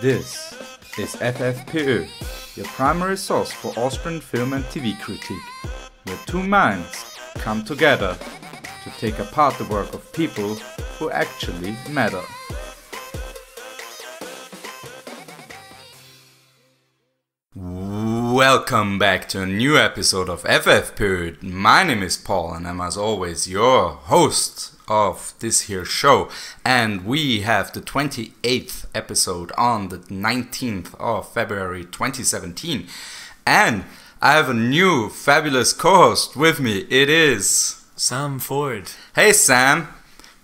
This is FFPÖ, your primary source for Austrian film and TV critique, where two minds come together to take apart the work of people who actually matter. Welcome back to a new episode of FFPÖ. My name is Paul and I'm as always your host of this here show and we have the 28th episode on the 19th of February 2017 and I have a new fabulous co-host with me. It is Sam Ford. Hey Sam.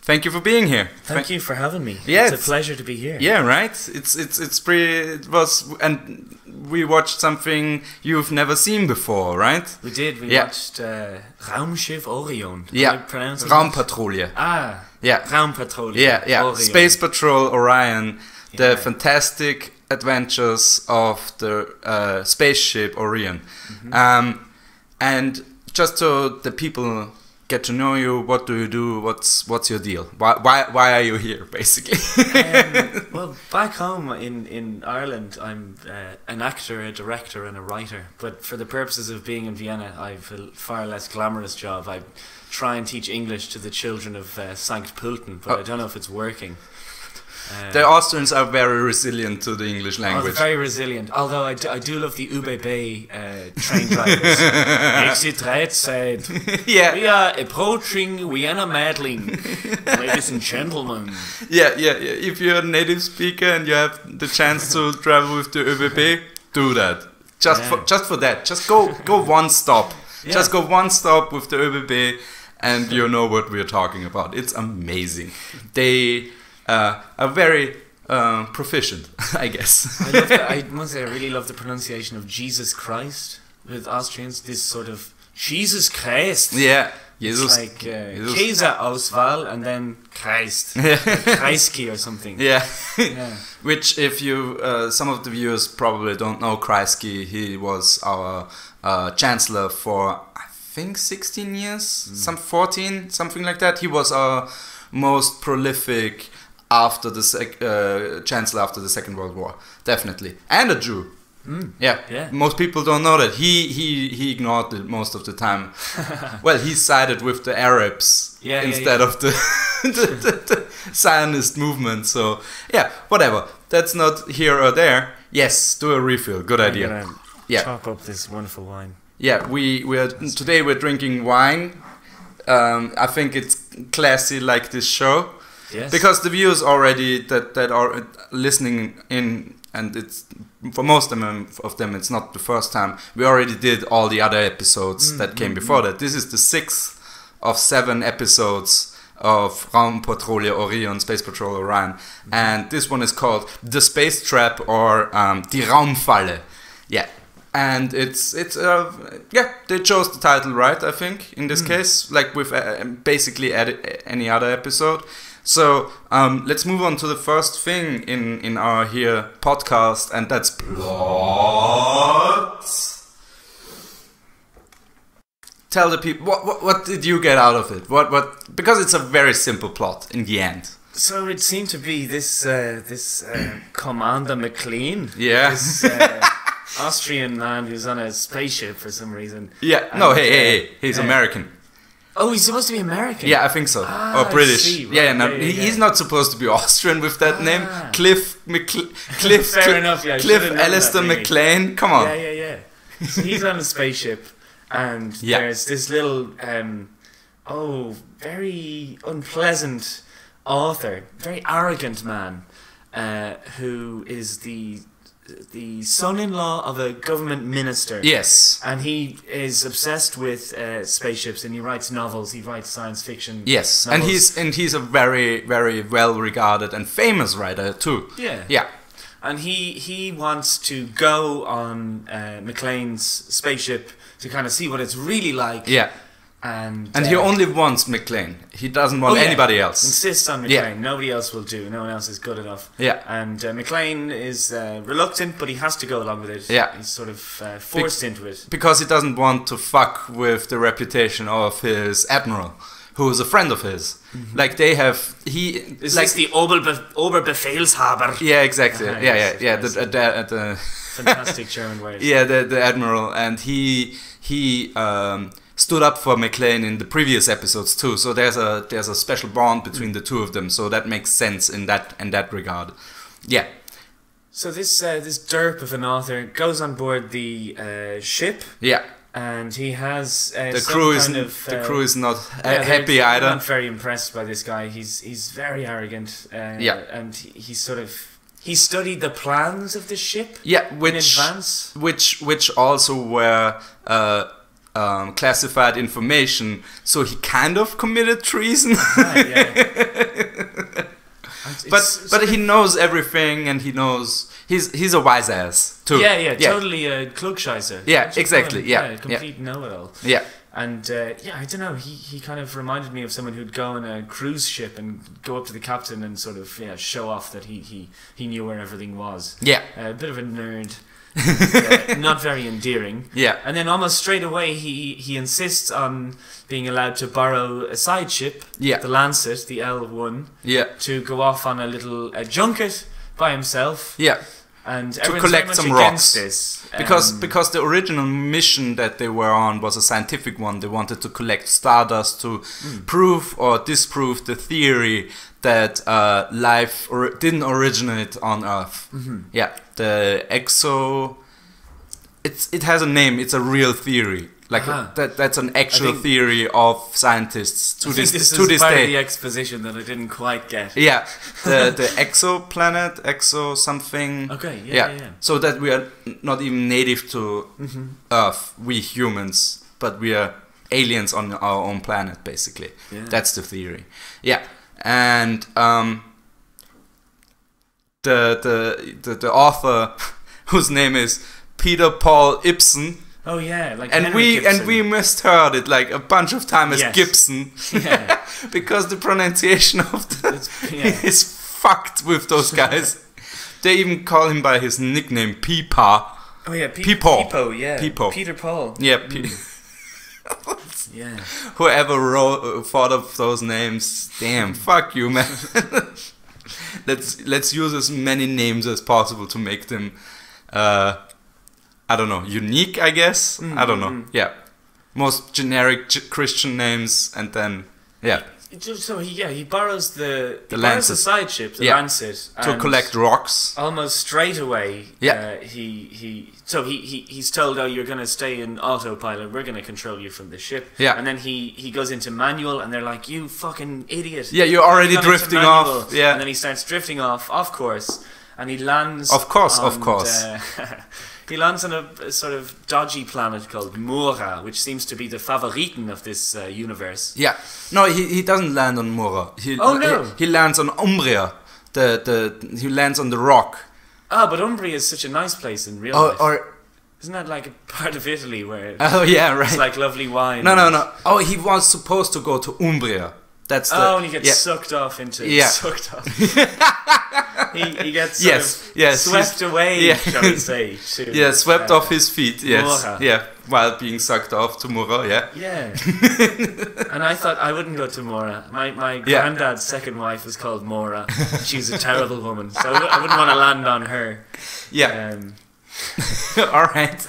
Thank you for being here. Thank you for having me. Yeah, it's a pleasure to be here. Yeah, right. It's it's it's pretty. It was, and we watched something you've never seen before, right? We did. We Yeah. watched uh, Raumschiff Orion. Yeah? Raumpatrouille. Ah, Yeah, Raumpatrouille. yeah, yeah. Orion. Space Patrol Orion, the Yeah. fantastic adventures of the uh, spaceship Orion, Mm-hmm. um, and just so the people get to know you, what do you do? What's what's your deal? Why why why are you here, basically? um, well, back home in, in Ireland, I'm uh, an actor, a director, and a writer. But for the purposes of being in Vienna, I've a far less glamorous job. I try and teach English to the children of uh, Sankt Pölten, but Oh. I don't know if it's working. Uh, the Austrians are very resilient to the English language. very resilient. Although I do, I do love the ÖBB uh, train drivers. Exit 13. yeah, We are approaching Vienna Meidling. Ladies and gentlemen. Yeah, yeah, yeah. If you're a native speaker and you have the chance to travel with the ÖBB, do that. Just for just for that. Just go go one stop. Yeah. Just go one stop with the ÖBB, and you know what we're talking about. It's amazing. They uh, are very uh, proficient, I guess. I, the, I must say, I really love the pronunciation of Jesus Christ with Austrians. This sort of Jesus Christ. yeah, It's Jesus. like uh, Jesus. Käseauswahl and then Christ. Yeah. Kreisky or something. yeah. Yeah. Which, if you, uh, some of the viewers probably don't know Kreisky, he was our uh, chancellor for, I think, 16 years, some 14, something like that. He was our most prolific after the sec- uh, chancellor after the Second World War, definitely, and a Jew. Mm. Yeah. Yeah. most people don't know that. He he he ignored it most of the time. well, he sided with the Arabs Yeah, yeah, instead of the, the, the, the Zionist movement. So yeah, whatever. That's not here or there. Yes, do a refill. Good I'm idea. Yeah. Chop up this wonderful wine. Yeah, we we are today we're drinking wine. Um, I think it's classy like this show Yes. because the viewers already that that are listening in and it's for most of them of them it's not the first time. We already did all the other episodes Mm, that came mm, before that. This is the sixth of seven episodes of Raumpatrouille Orion Space Patrol Orion. Mm-hmm. and this one is called the Space Trap or um, Die Raumfalle. Yeah. And it's it's uh, yeah they chose the title right I think in this Mm. case? Like with uh, basically edi- any other episode so um, let's move on to the first thing in in our here podcast and that's plot tell the people what, what what did you get out of it? What what because it's a very simple plot in the end. So it seemed to be this uh, this uh, Commander McLane, Yeah. this uh, Austrian man who's on a spaceship for some reason. yeah. No And, hey hey, hey. He's uh, American Oh, he's supposed to be American. Yeah, I think so. Ah, or British. see, Yeah, right, no, yeah, yeah. he's not supposed to be Austrian with that name. Ah. Cliff McCl- Cliff Fair enough, yeah, Cliff Alistair. McLane. Come on. yeah, yeah, yeah. So he's on a spaceship, and Yeah. there's this little, um, oh, very unpleasant author, very arrogant man, uh, who is the the son-in-law of a government minister. Yes. And he is obsessed with uh, spaceships, and he writes novels. He writes science fiction. Yes. And he's and he's a very very well regarded and famous writer too. yeah, Yeah. and he he wants to go on uh, McLane's spaceship to kind of see what it's really like. Yeah. And And he uh, only wants McLane. He doesn't want oh, yeah. anybody else. insists on Yeah. McLane. Nobody else will do. No one else is good enough. Yeah. And uh, McLane is uh, reluctant, but he has to go along with it. Yeah. he's sort of uh, forced into it. Because he doesn't want to fuck with the reputation of his admiral. who is a friend of his. Like they have he Is like the Oberbe- Oberbefehlshaber? yeah exactly Uh-huh, yeah yeah yeah yes. the, the, the, Fantastic German word. yeah the, the admiral and he he um, stood up for McLane in the previous episodes too. So there's a there's a special bond between the two of them. So that makes sense in that in that regard. Yeah So this uh, this derp of an author goes on board the uh, ship, yeah. and he has uh, The crew is kind of, the uh, crew is not yeah, happy either. Not very impressed by this guy. He's he's very arrogant. Uh, Yeah. and he, he's sort of he studied the plans of the ship Yeah, in which advance. which which also were uh, um, classified information. So he kind of committed treason, Right, yeah. But but he knows everything and he knows he's he's a wise ass too. yeah, yeah, yeah, totally a uh, klugscheißer. Yeah, exactly, yeah, yeah. complete know-it-all. yeah. And uh, yeah, I don't know. He, he kind of reminded me of someone who'd go on a cruise ship and go up to the captain and sort of yeah show off that he he, he knew where everything was. Yeah, a bit of a nerd, uh, not very endearing. yeah, And then almost straight away, he he insists on being allowed to borrow a side ship, yeah, the Lancet, the L one, yeah, to go off on a little uh, junket by himself. yeah. And To collect some rocks. this Because um, because the original mission that they were on was a scientific one. They wanted to collect stardust to Hmm. prove or disprove the theory that uh, life or- didn't originate on Earth. mhm. Yeah, the exo. It's it has a name. It's a real theory. Like Uh-huh. that. That's an actual think- theory of scientists to this, this to is this day. the exposition that I didn't quite get. Yeah, the the exoplanet, exo something. Okay, yeah, Yeah. yeah, yeah. So that we are not even native to hmm Earth, we humans, but we are aliens on our own planet, basically. yeah. That's the theory. Yeah, and um, the, the the the author, whose name is Peter Paul Ibsen, oh yeah, like and Henry we Gibson. and we misheard it like a bunch of times as Yes. Gibson yeah, because the pronunciation of the yeah. is fucked with those guys. they even call him by his nickname Peepa. Oh yeah, Pe- Peepo. Peepo, yeah. Peepo. Peter Paul. Yeah, Pe- Yeah. whoever wrote, thought of those names, damn, fuck you, man. let's let's use as many names as possible to make them, uh, I don't know, unique. I guess I don't know. Mhm. Yeah, most generic Christian names, and then yeah, So he, yeah, he borrows the The he borrows the side ship, the Yeah. Lancet, to collect rocks. Almost straight away, Yeah. uh, he he. So he, he he's told, oh, you're gonna stay in autopilot. We're gonna control you from the ship. Yeah. And then he he goes into manual, and they're like, you fucking idiot. Yeah, you're already drifting off. Yeah, And then he starts drifting off, off course, and he lands. Of course, of course. uh, he lands on a, a sort of dodgy planet called Mora, which seems to be the favoriten of this uh, universe. Yeah. No, he, he doesn't land on Mora. He, Oh, no. He, he lands on Umbria. The the he lands on the rock. Ah, but Umbria is such a nice place in real Or, life. or Isn't that like a part of Italy where oh yeah, right. it's like lovely wine? no, no, no. Oh, he was supposed to go to Umbria. That's the Oh, and he gets yeah. sucked off into Yeah. sucked off. he, he gets sort Yes, of yes, swept away, yeah. shall we say? To, yeah swept uh, off his feet. Yes, Mora. yeah, while being sucked off to Mora. Yeah. Yeah. and I thought I wouldn't go to Mora. My my Yeah. granddad's second wife was called Mora. She's a terrible woman, so I wouldn't want to land on her. Yeah. Um, All right.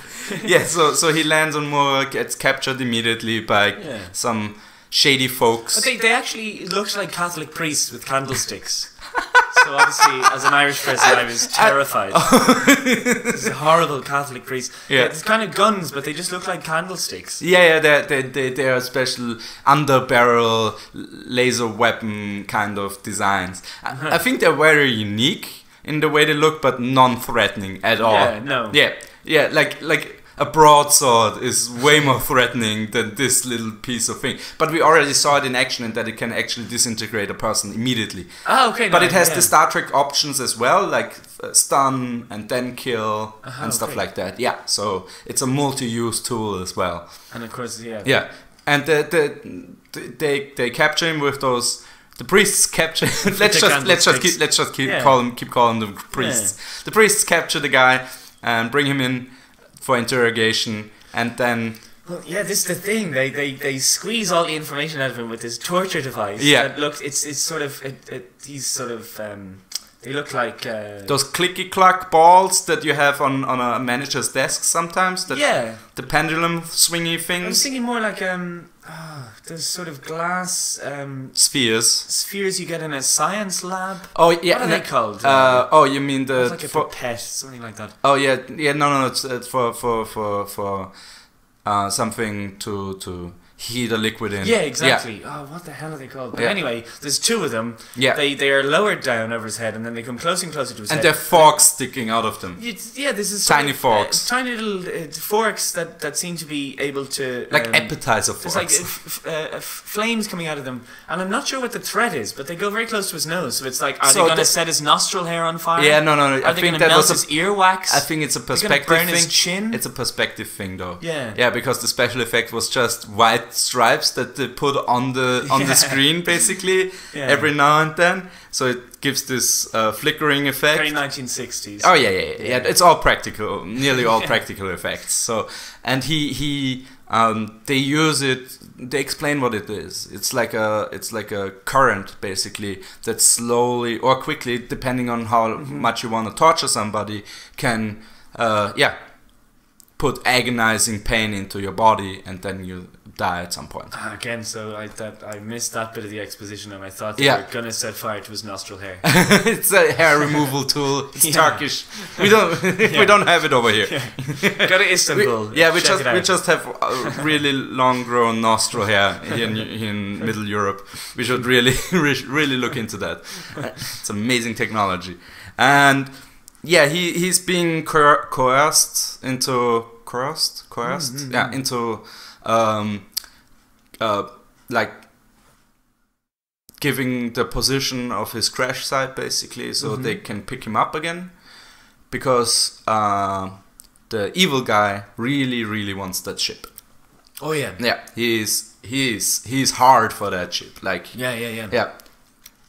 Yeah. So so he lands on Mora, gets captured immediately by some shady folks. But they, they actually looked like Catholic priests with candlesticks. so obviously, as an Irish person, I was terrified. This is a horrible Catholic priest. Yeah. It's kind of guns, but they just look like candlesticks. Yeah, yeah, they they they they are special underbarrel laser weapon kind of designs. I, I uh-huh. think they're very unique in the way they look, but non-threatening at all. Yeah, no. Yeah, yeah, like like a broadsword is way more threatening than this little piece of thing. But we already saw it in action, and that it can actually disintegrate a person immediately. Ah, okay. But no, it has yeah. the Star Trek options as well, like uh, stun and then kill Uh-huh, and stuff okay. like that. Yeah, so it's a multi-use tool as well. And of course, yeah. Yeah, and the, the, they they capture him with those. The priests capture. let's just let's just keep let's just keep Yeah. call them keep calling them priests. The priests capture the guy and bring him in for interrogation, and then Well, yeah, this is the thing. They, they they squeeze all the information out of him with this torture device. Yeah. That looks, it's it's sort of it, it, these sort of um, they look like uh, Those clicky clack balls that you have on, on a manager's desk sometimes. That yeah. The pendulum swingy things. I was things. thinking more like um, ah, those sort of glass um, Spheres. spheres you get in a science lab. Oh yeah. what are no- they called? Uh, oh, you mean the it's like a for- pipette, something like that. Oh yeah, yeah. No, no, no. It's, it's for for for for uh, something to to heat a liquid in. Yeah, exactly. Oh, what the hell are they called? But Yeah. anyway, there's two of them. Yeah. They they are lowered down over his head, and then they come closer and closer to his and head. there are forks sticking out of them. It's- yeah, this is Tiny of, forks. uh, tiny little uh, forks that, that seem to be able to Like um, appetizer like forks. uh, f- uh, flames coming out of them, and I'm not sure what the threat is, but they go very close to his nose. So it's like, are So they going to set his nostril hair on fire? yeah, no, no. no. Are I they think going to melt his earwax? I think it's a perspective burn thing. his chin? It's a perspective thing, though. Yeah. Yeah, because the special effect was just white stripes that they put on the on Yeah. the screen, basically, Yeah. every now and then. So it gives this uh, flickering effect. very 1960s. Oh yeah, yeah, yeah, yeah. It's all practical, nearly all practical effects. So, and he he um, they use it. They explain what it is. It's like a it's like a current basically that slowly or quickly, depending on how Mm-hmm. much you want to torture somebody, can uh, yeah put agonizing pain into your body, and then you die at some point. Ah, Again, so I that I missed that bit of the exposition, and I thought they Yeah. were going to set fire to his nostril hair. it's a hair removal tool. It's Yeah. Turkish. We don't Yeah. we don't have it over here. Go to Istanbul. We, yeah, we just we just have really long grown nostril hair in, in Middle Europe. We should really really look into that. It's amazing technology, and yeah, he he's being coer- coerced into coerced coerced Mm, mm, yeah into um uh like giving the position of his crash site basically so Mhm. they can pick him up again because uh, the evil guy really really wants that ship Oh yeah. yeah he's he's he's hard for that ship like Yeah, yeah, yeah. yeah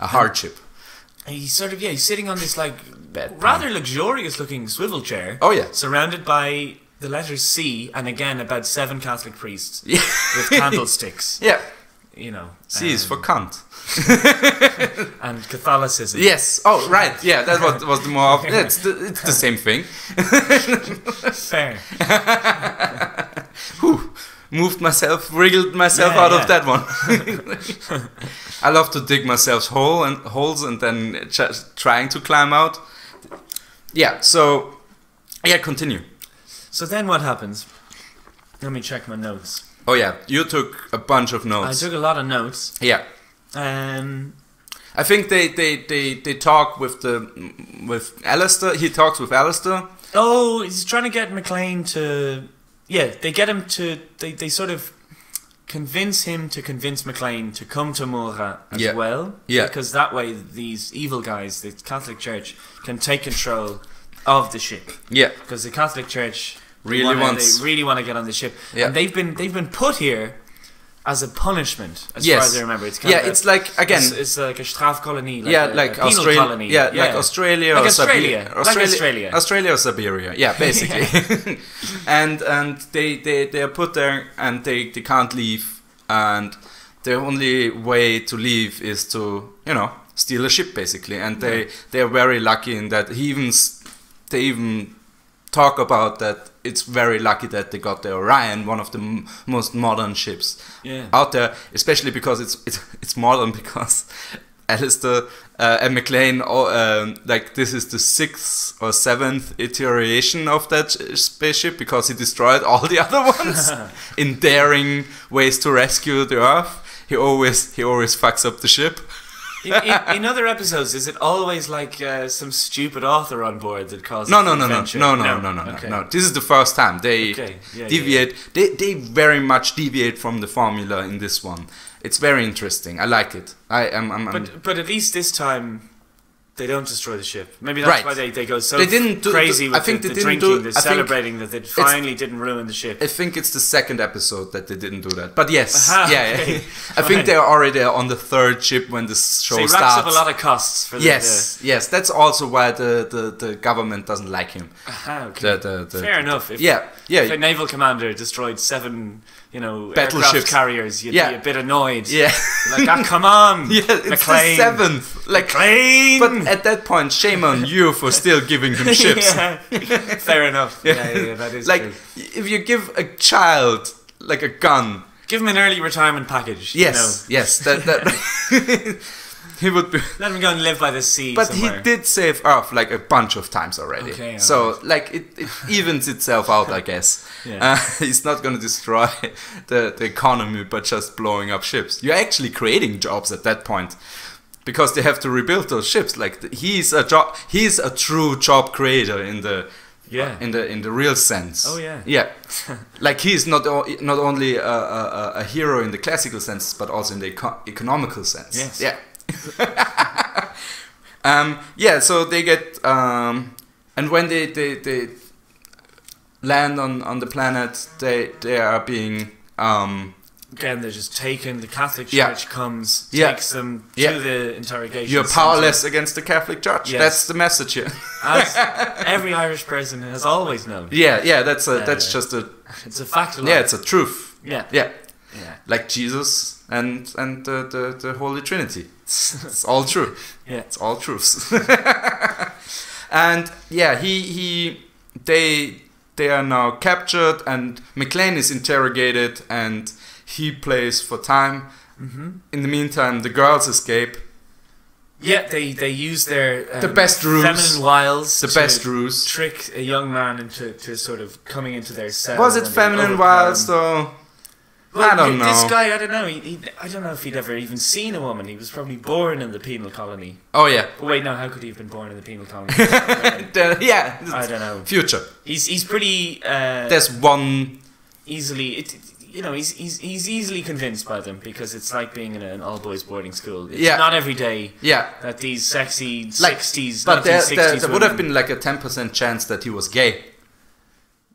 a hard ship He's sort of yeah. He's sitting on this like rather luxurious looking swivel chair, oh yeah surrounded by the letters C, and again about seven Catholic priests with candlesticks. yeah You know. C is for um, cunt and Catholicism. yes oh right yeah that was, was the more yeah, it's the, it's the same thing Fair. Whew, moved myself, wriggled myself Yeah, out yeah. of that one. I love to dig myself hole and holes and then just trying to climb out. Yeah, so yeah, continue. So then what happens? Let me check my notes. Oh yeah, you took a bunch of notes. I took a lot of notes. yeah, Um, I think they, they, they, they talk with the with Alistair. He talks with Alistair. oh, he's trying to get McLane to. Yeah, they get him to. They, they sort of convince him to convince McLane to come to Mora as Yeah. well. Yeah. Because that way these evil guys, the Catholic Church, can take control of the ship. Yeah, Because the Catholic Church Really wanna, wants- They really want to get on the ship. Yeah. And they've been they've been put here as a punishment, as Yes. far as I remember. It's kind yeah. of a- It's like again. it's, it's like a Strafkolonie. Like yeah, a, like a penal Australia. colony. Yeah, like Australia Like or Australia. Siberia. Like Australia. Australia or Siberia. Yeah, basically. and and they they they are put there and they they can't leave and the only way to leave is to you know steal a ship basically and they they are very lucky in that he even they even talk about that it's very lucky that they got the Orion, one of the m- most modern ships Yeah. out there, especially because it's it's, it's modern because Alistair uh, and McLane, oh, um, like this is the sixth or seventh iteration of that spaceship because he destroyed all the other ones in daring ways to rescue the Earth. He always he always fucks up the ship. In, in, in other episodes, is it always like uh, some stupid author on board that causes No, no, no, no, no, no, no, no, no, Okay. no. This is the first time they Okay, yeah, yeah, deviate. They they very much deviate from the formula in this one. It's very interesting. I like it. I am. I'm, I'm, But but at least this time, They don't destroy the ship. Maybe that's Right. why they, they go so They didn't do- crazy I with think the, they the didn't drinking, do- the I celebrating that they finally didn't ruin the ship. I think it's the second episode that they didn't do that. But yes, Aha, yeah, okay. yeah. I think they're already on the third ship when the show so he racks starts. up a lot of costs for the. yes, yes. That's also why the, the, the government doesn't like him. Aha, okay. The, Fair enough. If, yeah, yeah, if a naval commander destroyed seven, you know, Battleships. aircraft carriers, you'd Yeah. be a bit annoyed. yeah. Like, ah, come on, yeah, it's McLane. the seventh. Like, McLane. but at that point, shame on you for still giving them ships. Yeah. Fair enough. Yeah, yeah, yeah, that is like, true. if you give a child like a gun, Give him an early retirement package. yes, yes, that that he would be. Let him go and live by the sea. But somewhere. he did save Earth like a bunch of times already. Okay, so alright. like it, it evens itself out, I guess. Yeah. Uh, he's not going to destroy the, the economy by just blowing up ships. You're actually creating jobs at that point because they have to rebuild those ships. Like he's a job, he's a true job creator in the Yeah. in the in the real sense. Oh, yeah. yeah. like he's not o- not only a, a, a- a hero in the classical sense, but also in the eco- economical sense. Yes. Yeah. um, yeah. So they get um, and when they, they, they land on, on the planet, they they are being um, Again, they're just taken. The Catholic Church Yeah. comes, Yeah. takes them Yeah. to the interrogation. you're powerless against the Catholic Church. Yes. That's the message here. As every Irish person has always known. yeah, yeah. That's a that's Uh, just a It's a fact yeah. It's a truth. Yeah. Yeah. Yeah. like Jesus and and the, the, the Holy Trinity. It's all true. Yeah. It's all truths. and yeah, he he they they are now captured and McLane is interrogated and he plays for time. Mm-hmm. In the meantime, the girls escape. Yeah, they they use their um, The best ruse. feminine wiles, The to best ruse. trick a young man into to sort of coming into their cell. Was it feminine wiles though? Well, I don't know. This guy, I don't know. He, he, I don't know if he'd ever even seen a woman. He was probably born in the penal colony. Oh yeah. But wait, no. How could he have been born in the penal colony? Yeah. I don't know. Future. He's he's pretty uh, There's one. easily. It, you know, he's, he's he's easily convinced by them because it's like being in an all boys boarding school. It's Yeah. not every day Yeah. that these sexy Like, sixties, But there, 1960s there, there would have been like a 10% chance that he was gay.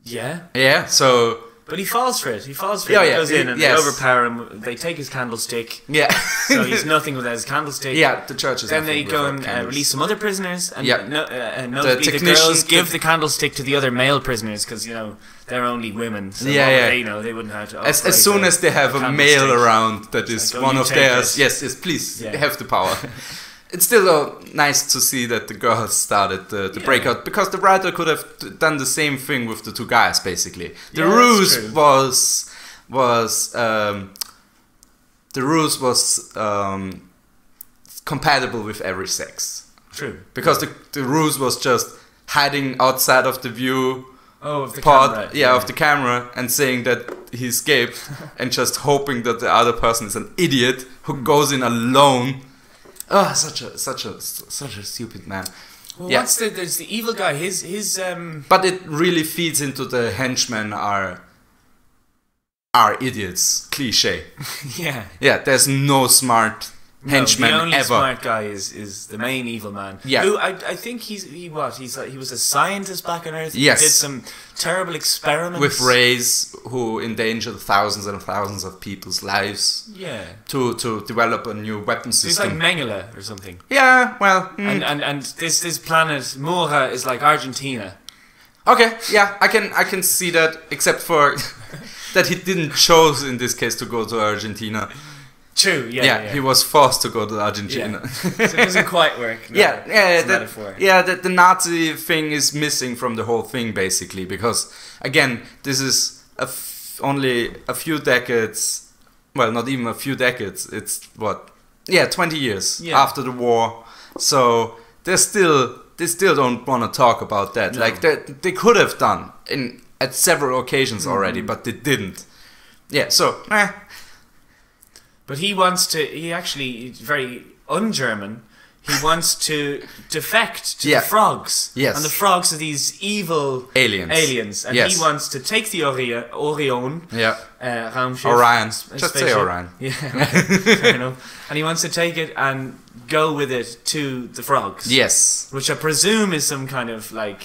yeah. Yeah, so But he falls for it. He falls for it. He yeah, goes in and yes. they overpower him. They take his candlestick, yeah, so he's nothing without his candlestick. yeah. The church is Then they go and uh, release some other prisoners, and Yeah. no, uh, and notably the, technician girls give the candlestick to the other male prisoners because you know they're only women. So Yeah, yeah. They know they wouldn't have to. As, as soon as they have a male around that is like, one of theirs, it. yes, yes, please, Yeah. have the power. it's still though, nice to see that the girls started the, the Yeah. breakout because the writer could have done the same thing with the two guys. Basically, the Yeah, ruse was was um, the ruse was um, compatible with every sex True. because the the ruse was just hiding outside of the view Oh, of the part camera. yeah, of the camera and saying that he escaped and just hoping that the other person is an idiot who goes in alone oh such a such a such a stupid man Well, Yeah. what's the there's the evil guy. His his um. but it really feeds into the henchmen are are idiots cliche Yeah. yeah there's no smart henchman no, the only ever smart guy is, is the main evil man. Yeah. Who I, I think he's he what he's like, he was a scientist back on Earth. Yes. He did some terrible experiments with rays who endanger thousands and thousands of people's lives Yeah. to to develop a new weapon So he's like system Mengele or something. yeah well mm. And, and and this this planet Mora is like Argentina. Okay, yeah, I can I can see that, except for that he didn't choose in this case to go to Argentina. True. Yeah. Yeah, Yeah. he was forced to go to Argentina. so it doesn't quite work. no. yeah, yeah, It's that, metaphor. yeah. That the Nazi thing is missing from the whole thing basically because again, this is a only a few decades. Well, not even a few decades. It's what, yeah, twenty years Yeah. after the war. So they're still they still don't want to talk about that. No. Like they they could have done in at several occasions already, Mhm. but they didn't. Yeah. So eh, But he wants to. He actually very un-German. he wants to defect to Yeah. the frogs. Yes. And the frogs are these evil Aliens. aliens, and Yes. he wants to take the Orion, Orion Yeah. uh, Raumschiff. Orion. a Just say spaceship. Orion. Yeah, fair enough. And he wants to take it and go with it to the frogs. Yes. Which I presume is some kind of like,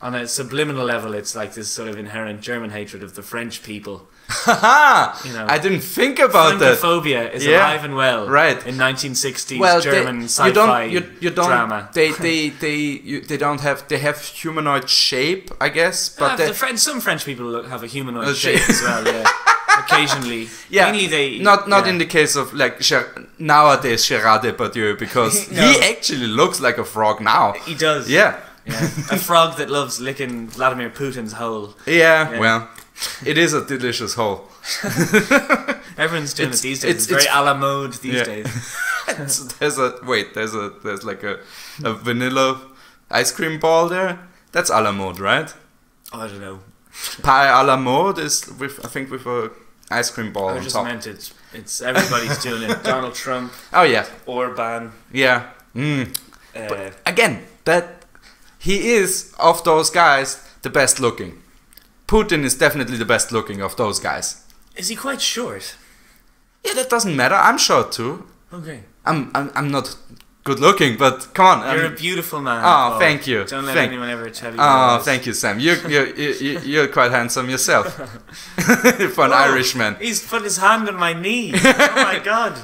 on a subliminal level, it's like this sort of inherent German hatred of the French people. Haha! You know. I didn't think about that. Francophobia is Yeah, alive and well. right. In 1960s Well, German they, sci-fi you don't, you, you don't, drama. They, they, they, you, they don't have. They have humanoid shape, I guess, but Ah, they, the French, some French people look- have a humanoid Uh, shape as well. Yeah, occasionally. Yeah, Mainly they. not not yeah. in the case of like nowadays Gerard Depardieu because No. he actually looks like a frog now. He does. Yeah, Yeah. a frog that loves licking Vladimir Putin's hole. yeah. Yeah. Well, it is a delicious hole. Everyone's doing It's- it these days. It's, it's- very it's- a la mode these Yeah. days. It's- there's a wait. There's a there's like a a vanilla ice cream ball there. That's a la mode, right? I don't know. Pie a la mode is with I think with a ice cream ball I just top. meant it. It's everybody's doing it. Donald Trump, Oh yeah, Orban. yeah. Mm. Uh, But again, that he is of those guys the best looking. Putin is definitely the best looking of those guys. is he quite short? Yeah, that doesn't matter. I'm short too. Okay. I'm I'm, I'm not good looking, but come on. You're I'm- a beautiful man. Ah, oh, Paul. thank you. Don't let Thank- anyone ever tell you. Oh, thank you, Sam. You you you you're quite handsome yourself for an Whoa, Irishman. He's put his hand on my knee. oh my god.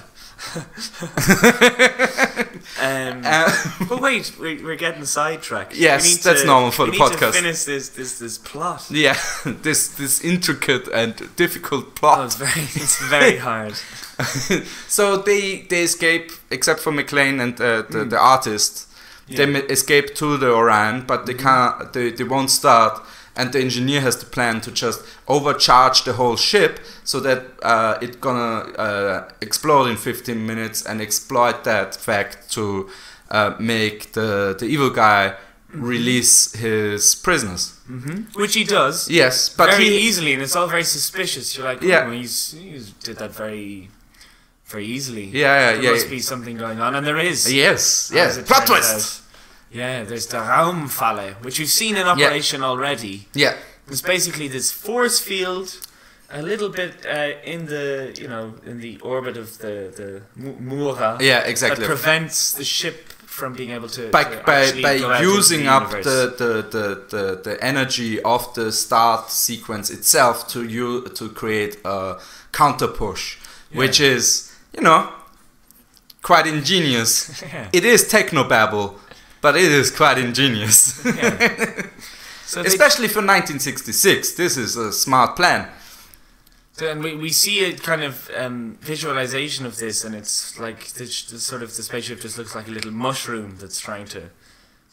Um, Uh, but wait, we're, we're getting sidetracked. Yes, that's to- normal for we the need podcast. To finish this this this plot. yeah, this this intricate and difficult Oh, plot. it's very it's very hard. so they they escape, except for McLane and uh, the the artist. They Yeah. ma- escape to the Orion, but they can't. They, they won't start. And the engineer has the plan to just overcharge the whole ship so that uh, it's gonna uh, explode in 15 minutes and exploit that fact to uh, make the the evil guy release his prisoners. hmm Which he does. Yes, but very he easily, and it's all very suspicious. You're like, Yeah. yeah, he's, he's did that very, very easily. Yeah, yeah, there yeah. must be something going on, and there is. yes, yes, plot twist. out. Yeah, there's the Raumfalle, which we've seen in operation already. Yeah, It's basically this force field, a little bit uh, in the you know in the orbit of the the Mu- Mura yeah, that exactly. prevents the ship from being able to, by to by, by using the up the, the, the, the, energy of the start sequence itself to you to create a counter push, which is you know quite ingenious. yeah. it is technobabble, but it is quite ingenious, yeah. So especially for 1966. This is a smart plan. So, and we, we see a kind of um, visualization of this, and it's like the, sort of the spaceship just looks like a little mushroom that's trying to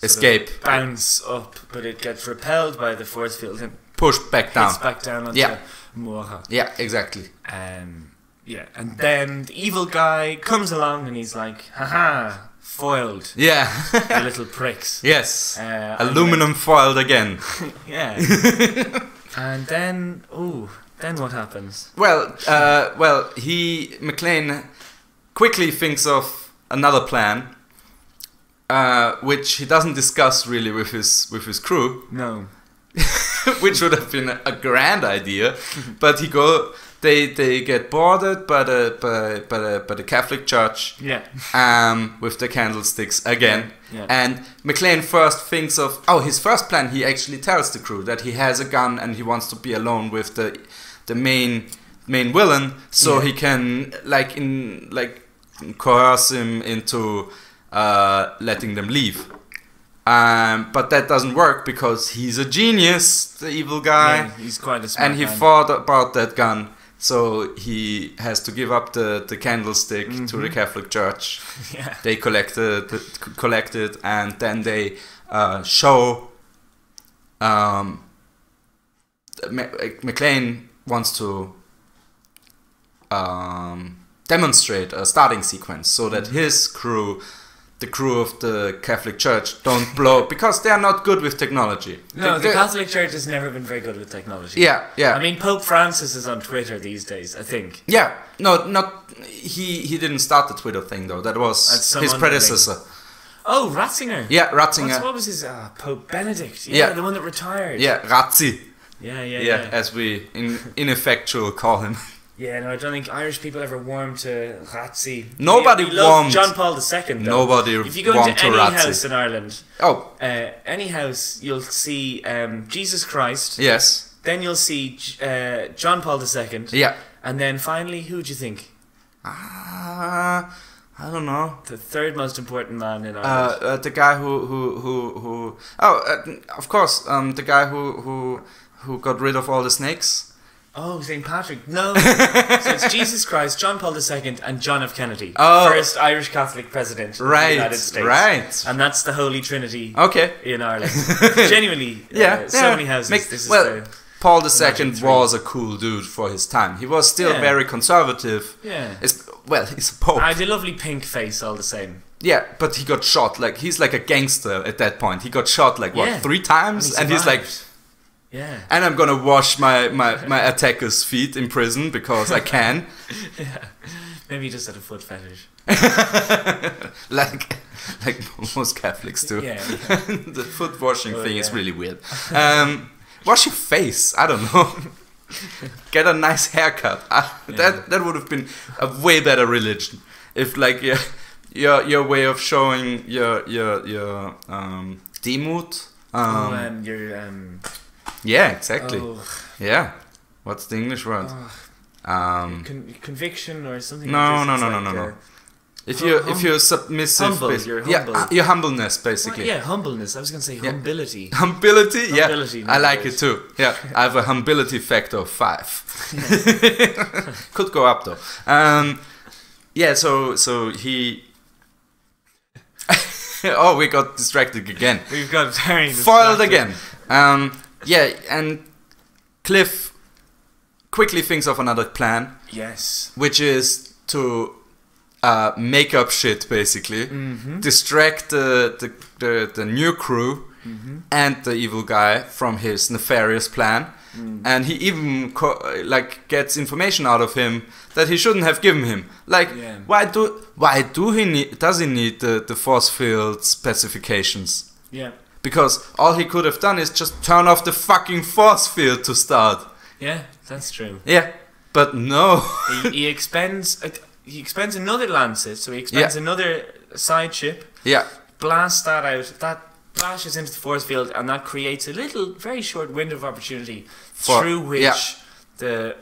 Escape, bounce up, but it gets repelled by the force field and push back down. back down onto Yeah. Mora. Yeah, exactly. Um, yeah, and then the evil guy comes along and he's like, haha, foiled, Yeah. the little pricks. yes. Uh, Aluminum foiled again. yeah. and then, ooh, then what happens? Well, uh, well, he McLane quickly thinks of another plan, uh, which he doesn't discuss really with his with his crew, No. which would have been a grand idea. but he go, they they get boarded by the by by the, by the Catholic Church Yeah. um, with the candlesticks again. Yeah. And McLane first thinks of oh his first plan. He actually tells the crew that he has a gun and he wants to be alone with the the main main villain, so Yeah. he can like in like coerce him into uh, letting them leave. Um, but that doesn't work because he's a genius, the evil guy, Yeah, he's quite a smart and he man. thought about that gun. So he has to give up the, the candlestick to the Mhm. Catholic Church yeah. they collected collected and then they uh, show um, McLane wants to um, demonstrate a starting sequence so that his crew the crew of the Catholic Church don't blow because they are not good with technology. No, They- the Catholic Church has never been very good with technology. yeah, yeah. I mean, Pope Francis is on Twitter these days, I think. Yeah, no, not he. He didn't start the Twitter thing though. That was his predecessor. Oh, Ratzinger. Yeah, What's, Ratzinger. what was his uh, Pope Benedict? Yeah, Yeah. the one that retired. Yeah, Razzi. yeah, yeah, Yeah, yeah. as we in, ineffectual call him. Yeah, no, I don't think Irish people ever warmed to Razzi. Nobody we, warmed- John Paul II. Though. Nobody If you go into to any house in Ireland, Oh, uh, any house, you'll see um, Jesus Christ. yes. Then you'll see uh, John Paul II. Yeah. And then finally, who do you think? Uh, I don't know. The third most important man in Uh, Ireland. uh, the guy who who who who. Oh, uh, of course. Um, the guy who who who got rid of all the snakes. Oh, St. Patrick. No. so it's Jesus Christ, John Paul II, and John F. Kennedy. Oh. First Irish Catholic president of the Right. United States. Right. And that's the Holy Trinity Okay. in Ireland. Genuinely. Yeah. Uh, so yeah. many houses. Make- this is well, the, Paul II was a cool dude for his time. He was still Yeah. very conservative. yeah. It's, well, he's a pope. I had a lovely pink face all the same. yeah, but he got shot. Like he's like a gangster at that point. He got shot like what Yeah. three times, he and, he's like. Yeah. and I'm gonna wash my my my attacker's feet in prison because I can. yeah. Maybe he just had a foot fetish. like like most Catholics do. Yeah. yeah. the foot washing Oh, thing is really weird. Um, wash your face. I don't know. Get a nice haircut. Ah, Yeah. That that would have been a way better religion. If like your your your way of showing your your your um, demut. oh, Um, your um. Yeah, exactly. Oh, Yeah. What's the English word? oh, Um, con- conviction or something. No, like no, no, no, like, no, no. uh, if you hum- if you're submissive, humble, you're yeah, uh, your humbleness well, basically. yeah, humbleness. I was gonna say Yeah. humility. Humility, yeah, Humility, I like no it too. Yeah, I have a humility factor of five. Could go up though. Um, yeah, so so he. oh, we got distracted again. We've got very Foiled again. Um, yeah, and Cliff quickly thinks of another plan, Yes. which is to uh, make up shit basically, Mm-hmm. distract the the, the, the new crew Mm-hmm. and the evil guy from his nefarious plan. Mm. And he even co- like gets information out of him that he shouldn't have given him. Like, Yeah. why do why do he need does he need the, the force field specifications? Yeah. Because all he could have done is just turn off the fucking force field to start. Yeah, that's true. Yeah, but no. he, he expends uh, he expends another lancet, so he expends Yeah. another side ship, yeah, blasts that out, that flashes into the force field, and that creates a little, very short window of opportunity For- through which yeah. the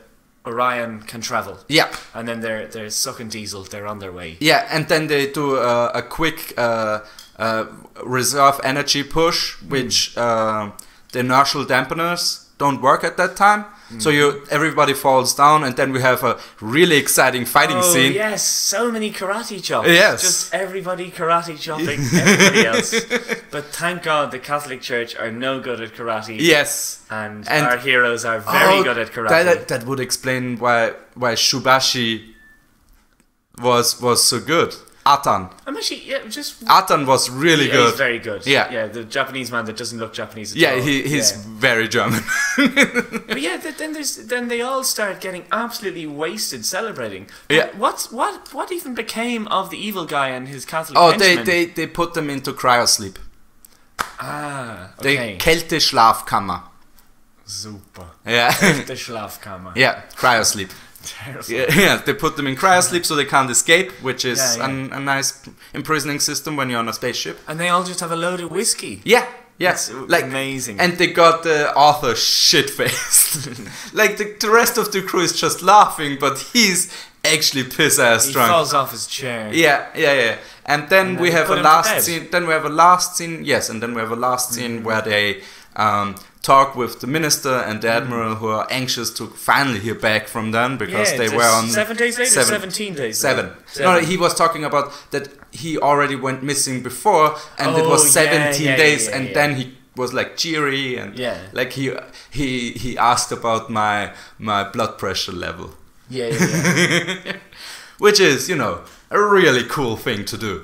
Orion can travel. yeah, And then they're they're sucking diesel. They're on their way. yeah, and then they do a, a quick uh, uh, reserve energy push, which uh, the inertial dampeners don't work at that time. Hmm. So you everybody falls down, and then we have a really exciting fighting oh scene. yes, so many karate chops. Yes. just everybody karate chopping everybody else. But thank God the Catholic Church are no good at karate. Yes, And, And- our heroes are very Oh, good at karate. That, that, that would explain why why Shubashi was was so good. Atan, I'm actually yeah, just Atan was really yeah, good. He's very good. Yeah. yeah. The Japanese man that doesn't look Japanese at yeah, all. he, he's Yeah. very German. But yeah, th- then there's then they all start getting absolutely wasted celebrating. Yeah. What's what what even became of the evil guy and his Catholic oh, they, they, they put them into cryosleep. ah okay. The. Kälteschlafkammer. Super. Yeah. the Schlafkammer. yeah, cryosleep. Yeah, yeah, they put them in cryosleep so they can't escape, which is Yeah, yeah. An, a nice imprisoning system when you're on a spaceship. And they all just have a load of whiskey. Yeah, yeah, It's like amazing. And they got uh, the author shit faced. like the, the rest of the crew is just laughing, but he's actually piss ass he drunk. falls off his chair. Yeah, yeah, yeah. And then And we have a him to bed. last scene. Then we have a last scene. Yes, and then we have a last mm-hmm. scene where they um, talk with the minister and the admiral, who are anxious to finally hear back from them because Yeah, they were on seven days later, seven. seventeen days. seven. later. No, he was talking about that he already went missing before, and it Oh, was yeah, seventeen yeah, days, yeah, and yeah. then he was like cheery and Yeah. like he he he asked about my my blood pressure level, Yeah, yeah, yeah. which is you know a really cool thing to do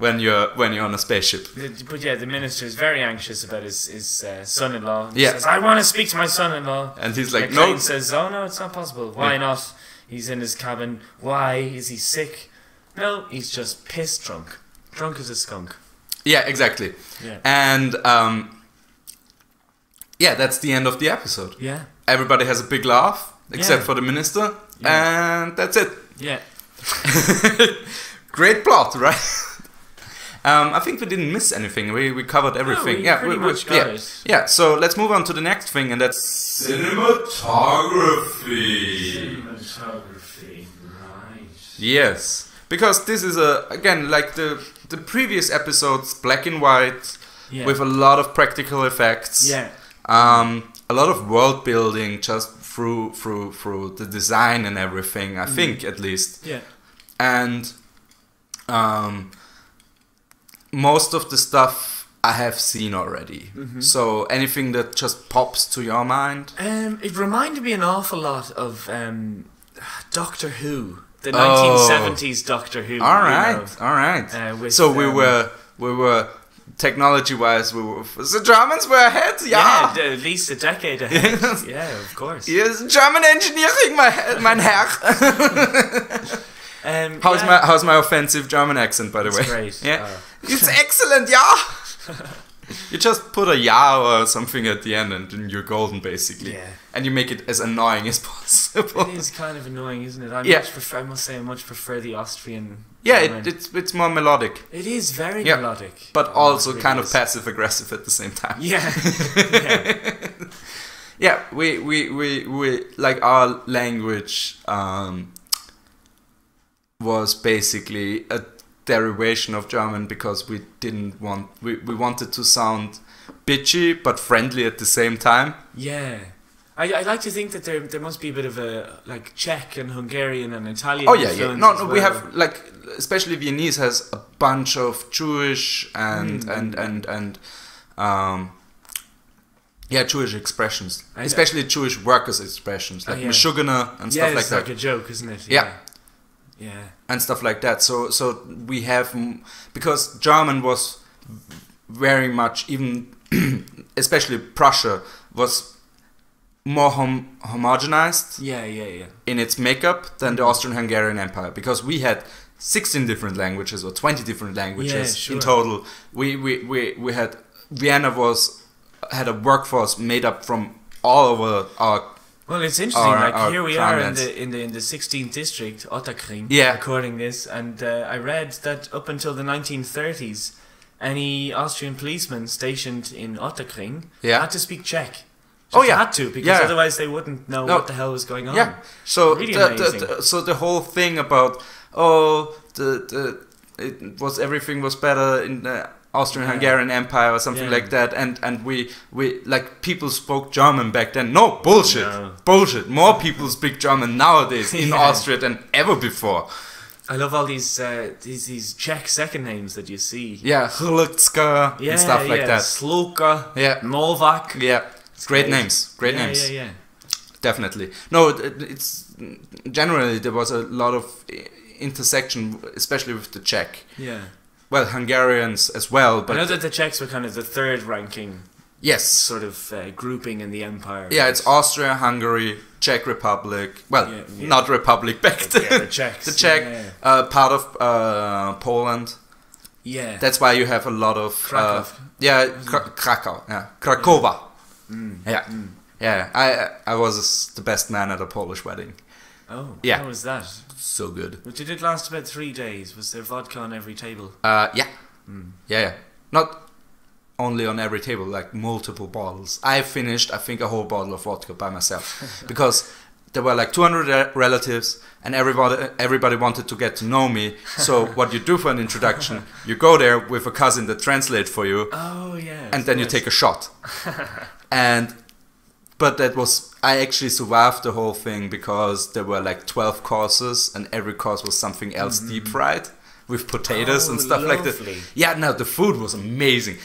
when you're when you're on a spaceship. But yeah, the minister is very anxious about his his uh, son-in-law. He Yeah. says, "I want to speak to my son-in-law." And he's like, McLane no, says, "Oh no, it's not possible. Why Yeah. not? He's in his cabin. Why is he sick? No, he's just piss drunk. Drunk as a skunk. Yeah, exactly. Yeah. And um, yeah, that's the end of the episode. Yeah. Everybody has a big laugh, except Yeah. for the minister, Yeah. and that's it. Yeah. Great plot, right? um, I think we didn't miss anything. We, we covered everything. we yeah, pretty we, we- much got yeah. Yeah, so let's move on to the next thing, and that's cinematography. Cinematography, right. Yes, because this is a again like the the previous episodes, black and white, Yeah. with a lot of practical effects. yeah. um, a lot of world building just through through through the design and everything. Mm. I think at least, Yeah. and um, most of the stuff I have seen already. Mm-hmm. So anything that just pops to your mind. Um, it reminded me an awful lot of um, Doctor Who, the Oh. 1970s Doctor Who. All right, you know, all right. Uh, with, so we um, were we were technology wise we were the Germans were ahead. Yeah, Yeah. at least a decade ahead. Yeah, of course. Yes, German engineering, my mein Herr. Um, How's yeah, my how's my offensive German accent, by the It's way? great. Yeah, Uh, it's excellent. Yeah. you just put a ja or something at the end, and then you're golden, basically. Yeah. And you make it as annoying as possible. It is kind of annoying, isn't it? I Yeah. much prefer. I must say, I much prefer the Austrian. Yeah, it, it's it's more melodic, it is very Yeah, melodic, but Oh, also really kind of passive aggressive at the same time. Yeah. yeah. Yeah, we we we, we like our language um, was basically a derivation of German because we didn't want we, we wanted to sound bitchy but friendly at the same time. Yeah. I, I like to think that there there must be a bit of a like Czech and Hungarian and Italian. Oh yeah, yeah. No, no, we have like especially Viennese has a bunch of Jewish and Mm. and and and um yeah, Jewish expressions, I- especially Jewish workers' expressions like Oh, yeah. And yeah, stuff like it's that. like a joke, isn't it? Yeah. Yeah. And stuff like that. So so we have because German was very much even especially Prussia was more hom- homogenized Yeah, yeah, yeah. in its makeup than the mm-hmm. Austrian-Hungarian Empire because we had 16 different languages or 20 different languages Yeah, sure. in total. We, we we we had Vienna was had a workforce made up from all over our Well, it's interesting. Our- like our here we are in the in the in the 16th district, Ottakring, Yeah. recording this, and uh, I read that up until the 1930s, any Austrian policeman stationed in Ottakring Yeah. had to speak Czech. Oh, Just yeah. had to because Yeah. otherwise they wouldn't know No. what the hell was going on. Yeah. So Really the, the, the, so the whole thing about oh the the it was everything was better in the Austrian-Hungarian Empire or something Yeah. like that, and and we we like people spoke German back then. No bullshit, No. bullshit. More people speak German nowadays in Yeah. Austria than ever before. I love all these uh, these these Czech second names that you see. Yeah, Hrlitska Yeah, and stuff like yeah. that. Sloka, Yeah, Novak. yeah. It's Great names, great yeah, names. Yeah, yeah. Definitely. No, it- it's generally there was a lot of intersection, especially with the Czech. Yeah. Well, Hungarians as well, But I know that the Czechs were kind of the third ranking yes, sort of uh, grouping in the empire. yeah, it's Austria, Hungary, Czech Republic. Well, Yeah, yeah. not Republic back But, yeah, the Czechs. the Czech, Yeah. uh, part of uh, Poland. yeah. That's why you have a lot of Krakow. Uh, yeah, Kra- Krakow. Yeah, Krakowa. Mm. Yeah, Mm. yeah. I I was the best man at a Polish wedding. Oh, Yeah. How was that? So good. But you did it last about three days? Was there vodka on every table? Uh, yeah. Mm. Yeah, yeah. Not only on every table, like multiple bottles. I finished, I think, a whole bottle of vodka by myself because there were like 200 relatives, and everybody everybody wanted to get to know me. So what you do for an introduction, you go there with a cousin that translates for you, Oh yeah. and then you take a shot. and but that was I actually survived the whole thing because there were like 12 courses, and every course was something else deep fried with potatoes and Oh, stuff like that. Yeah, no, the food was amazing.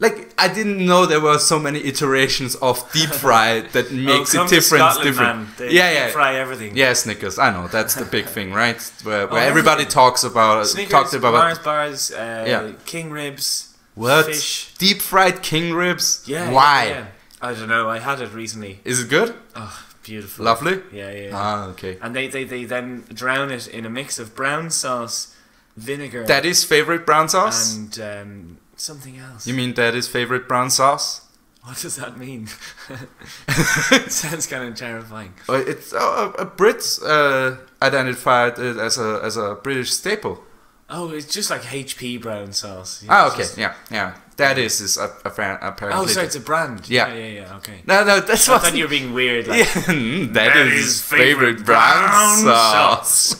Like I didn't know there were so many iterations of deep fry that makes oh, it different. Scotland, different. Yeah, yeah, Fry everything. yeah. Snickers. I know that's the big thing, right? Where, where Oh, everybody everything. talks about Snickers, talked about Mars bars, uh, Yeah. king ribs, what fish. deep fried king ribs. Yeah. Why? yeah, yeah. I don't know. I had it recently. Is it good? Oh, beautiful. Lovely. Yeah, yeah. yeah. Ah, okay. and they, they, they then drown it in a mix of brown sauce, vinegar, Daddy's favorite brown sauce? and um, something else. you mean Daddy's favorite brown sauce? what does that mean? it Sounds kind of terrifying. It's uh, a Brits uh, identified it as a as a British staple. Oh, it's just like HP brown sauce. Yeah, Ah, it's okay, just- yeah, yeah. Daddy's is a, a fan, apparently. Oh, so it's a brand. Yeah. yeah, yeah. yeah, Okay. no, no, that's I what. thought you were being weird. Like, Yeah, mm, Daddy's favorite brown sauce.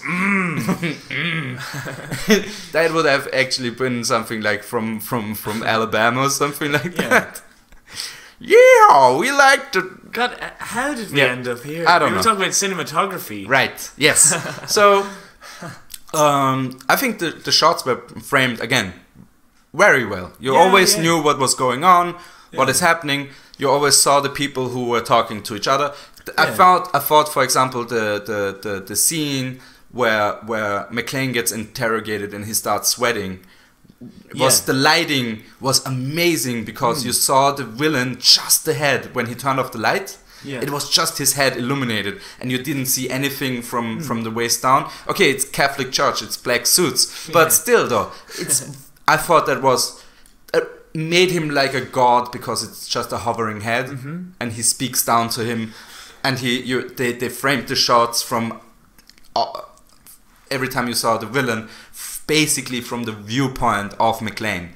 that would have actually been something like from from from Alabama or something like Yeah. that. Yeah, we like to God, uh, how did we Yeah. end up here? I don't we were talking about cinematography. Right. Yes. so, um, I think the the shots were framed again very well. You Yeah, always yeah. knew what was going on, what Yeah. is happening. You always saw the people who were talking to each other. Th- I thought, I thought, for example, the the the, the scene where where McLane gets interrogated and he starts sweating. Was Yeah. the lighting was amazing because you saw the villain just ahead when he turned off the light. Yeah. It was just his head illuminated, and you didn't see anything Hmm. from from the waist down. Okay, it's Catholic Church, it's black suits, but Yeah. still, though, it's. I thought that was uh, made him like a god because it's just a hovering head, Mm-hmm. and he speaks down to him, and he you they they framed the shots from. Uh, every time you saw the villain, f- basically from the viewpoint of McLane,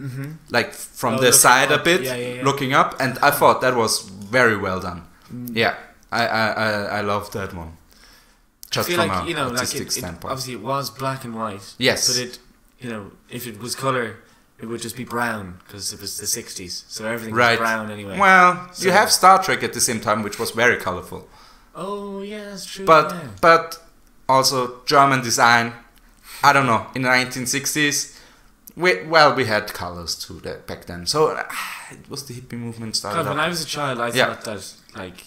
Mm-hmm. like from Oh, the side a bit, Yeah, yeah, yeah. looking up, and I thought that was very well done. Mm. Yeah, I I I, I love that one. Just I feel from like a you know, like artistic it, it, standpoint. obviously it was black and white. Yes. But it, you know, if it was color, it would just be brown because it was the '60s, so everything Right. was brown anyway. well, you have Star Trek at the same time, which was very colorful, oh yeah, that's true. but yeah. but also German design. I don't know. In the 1960s, we well we had colors too that back then. So ah, it was the hippie movement started. God, when. I was a child, I Yeah. thought that like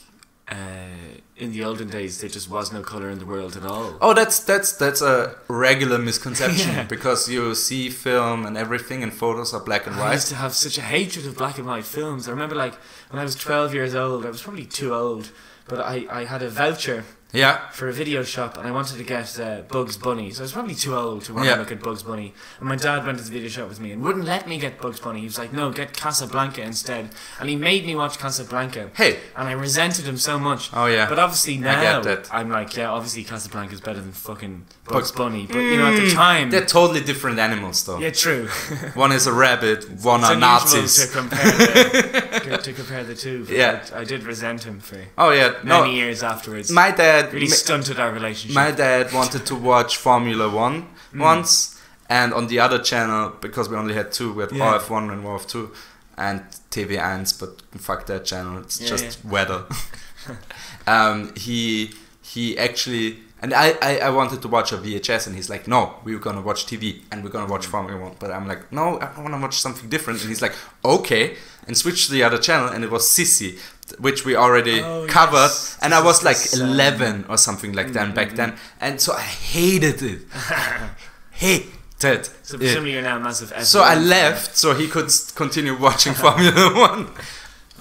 uh, in the olden days there just was no color in the world at all. Oh, that's that's that's a regular misconception Yeah. because you see film and everything and photos are black and white. I used to have such a hatred of black and white films. I remember like when I was 12 years old, I was probably too old, but I, I had a voucher Yeah, for a video shop and I wanted to get uh, Bugs Bunny. So I was probably too old to want Yeah. to look at Bugs Bunny. And my dad went to the video shop with me and wouldn't let me get Bugs Bunny. He was like, no, get Casablanca instead. And he made me watch Casablanca. Hey. And I resented him so much. Oh yeah. But obviously now. I'm like, yeah, obviously Casablanca is better than fucking Bugs- Bugs Bunny. But, you know, at the time... They're totally different animals, though. yeah, true. One is a rabbit, one It's are Nazis. to compare the, to, compare the two. Yeah. I, I did resent him for Oh yeah, no. many years afterwards. My dad, really stunted our relationship. my dad wanted to watch Formula One Mm. once, and on the other channel because we only had two, we had Yeah. ORF1 and ORF2, and TV1, but fuck that channel. It's Yeah, just weather. um, he he actually. And I, I, I wanted to watch a VHS, and he's like, "No, we're gonna watch TV, and we're gonna watch Mm. Formula One." But I'm like, "No, I want to watch something different." And he's like, "Okay," and switched to the other channel, and it was Sissy, which we already Oh, covered. yes. And I was like this, um, 11 or something like that back Mhm. then, and so I hated it. hated so it. presumably you're now a massive F1 So I left, so he could continue watching Formula One.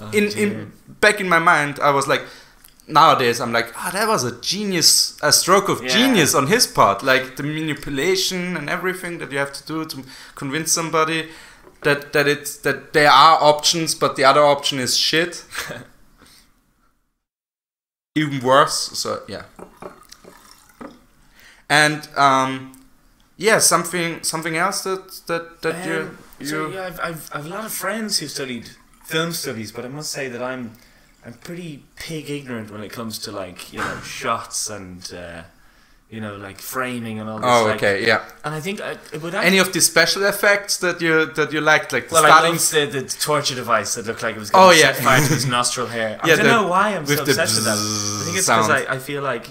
Oh, In dear. in back in my mind, I was like, nowadays I'm like, ah, that was a genius, a stroke of Yeah. genius on his part, like the manipulation and everything that you have to do to convince somebody that that it's that there are options, but the other option is shit. Even worse. So yeah. And um, yeah, something something else that that that you Um, so yeah, I've, I've, I've a lot of friends who studied film studies, but I must say that I'm I'm pretty pig ignorant when it comes to like you know shots and uh, you know like framing and all this. Oh, like- okay, yeah. And I think uh, I, it would Any of the special effects that you that you liked, like the well, I loved the, the torture device that looked like it was Oh, going to yeah. set fire to his nostril hair. I Yeah, don't the- know why I'm so obsessed with that. I think it's because I, I feel like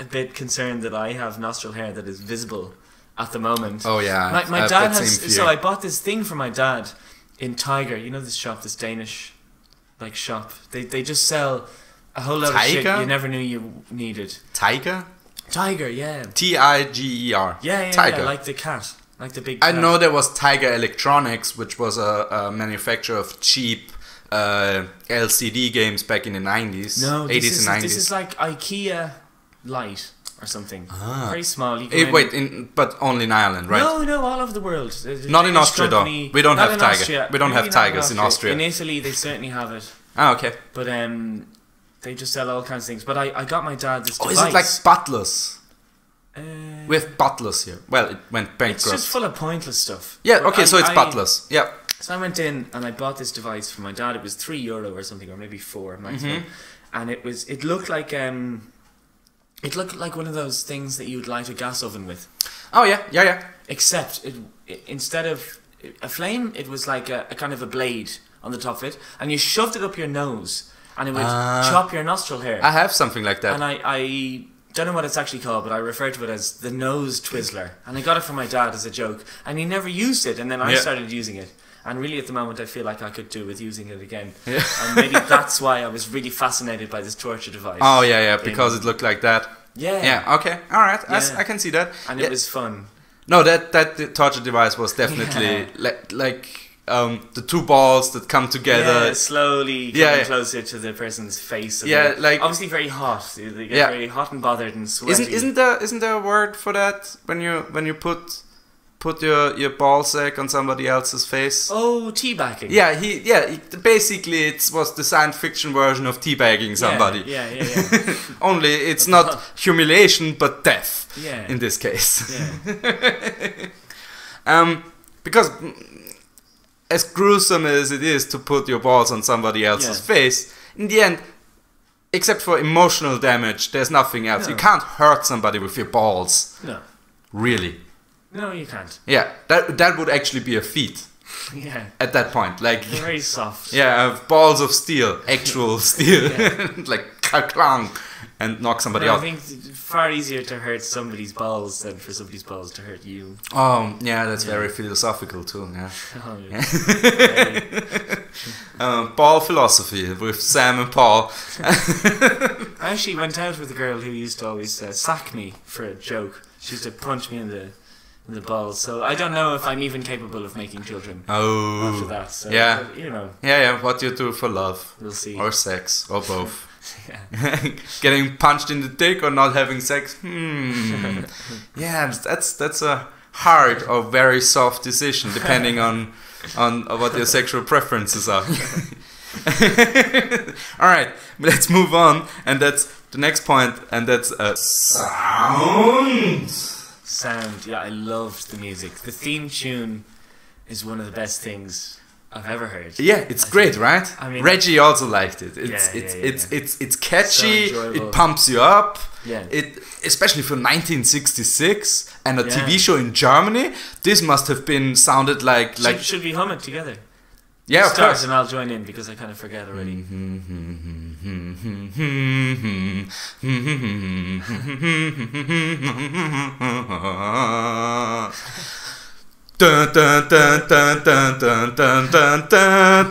a bit concerned that I have nostril hair that is visible at the moment. Oh yeah, my, my dad has so. I bought this thing for my dad in Tiger. You know this shop, this Danish like shop. They they just sell a whole lot of shit you never knew you needed. Tiger, Tiger, yeah. T I G E R. Yeah, yeah, Tiger. yeah, like the cat. Like the big I know there was Tiger Electronics, which was a, a manufacturer of cheap uh, LCD games back in the nineties, No, this eighties is, and this is like IKEA light. or something. Ah. Very small. You Eh, wait, in, but only in Ireland, right? No, no, all over the world. A Not in Austria, though. company- We don't have tiger. Austria. We don't have Maybe not tigers in Austria. In Italy, they certainly have it, Ah, okay. but um, they just sell all kinds of things. But I, I got my dad this Oh, device. is it like butlers? Uh, We have butlers here. Well, it went bankrupt. it's just full of pointless stuff. yeah, But okay, I- so it's I- butlers. Yeah. So I went in and I bought this device for my dad. It was three euro or something, or maybe four maximum. Mm-hmm. And it was it looked like um, it looked like one of those things that you'd light a gas oven with, Oh, yeah, yeah, yeah. except it, it, instead of a flame, it was like a, a kind of a blade on the top of it, and you shoved it up your nose, and it would Ah. chop your nostril hair. I have something like that. and I, I don't know what it's actually called, but I refer to it as the nose twizzler. And I got it from my dad as a joke, and he never used it. And then I Yeah. started using it, and really at the moment I feel like I could do with using it again. Yeah. And maybe that's why I was really fascinated by this torture device. Oh, yeah, yeah, because it looked like that. yeah, Yeah, okay, alright, Yeah. I can see that. and Yeah. it was fun. No, that that torture device was definitely like like um the two balls that come together. yeah, slowly Yeah, yeah. closer to the person's face. Yeah, they're like- obviously very hot. They get Yeah. very hot and bothered and sweaty. Isn't isn't there isn't there a word for that when you when you put put your your ball sack on somebody else's face? oh teabagging? Yeah, he yeah. He, basically, it was the science fiction version of teabagging somebody. Yeah, yeah, yeah, Only it's not humiliation but death yeah. in this case. yeah. Um, because as gruesome as it is to put your balls on somebody else's Yeah. face, in the end, except for emotional damage, there's nothing else. You can't hurt somebody with your balls, No, really. no, you can't. Yeah, that that would actually be a feat Yeah, at that point. Like, very soft. yeah, balls of steel, actual steel, like clang, and knock somebody No, I think it's far easier to hurt somebody's balls than for somebody's balls to hurt you. Oh, yeah, that's Yeah. very philosophical too. Yeah. Oh, yeah. Um, ball philosophy with Sam and Paul. I actually went out with a girl who used to always uh, sack me for a joke. She used to punch me in the in the balls. So I don't know if I'm even capable of making children Oh, after that. So, Yeah. you know, yeah, yeah. What you do for love we'll see. or sex or both? Yeah. Getting punched in the dick or not having sex? Hmm. yeah, that's that's a hard or very soft decision depending on on what your sexual preferences are. All right, let's move on, and that's the next point, and that's a sound. Sound. Yeah, I loved the music. The theme tune is one of the best things I've ever heard. Yeah, it's I great, think- right? I mean- Reggie also liked it. It's Yeah, it's yeah, yeah, it's, it's it's catchy. So it pumps you up. Yeah. It especially for 1966 and a. TV show in Germany. This must have been sounded like like should we hum it together? yeah, of course. and I'll join in because I kind of forget already. Dun dun dun dun dun dun dun dun dun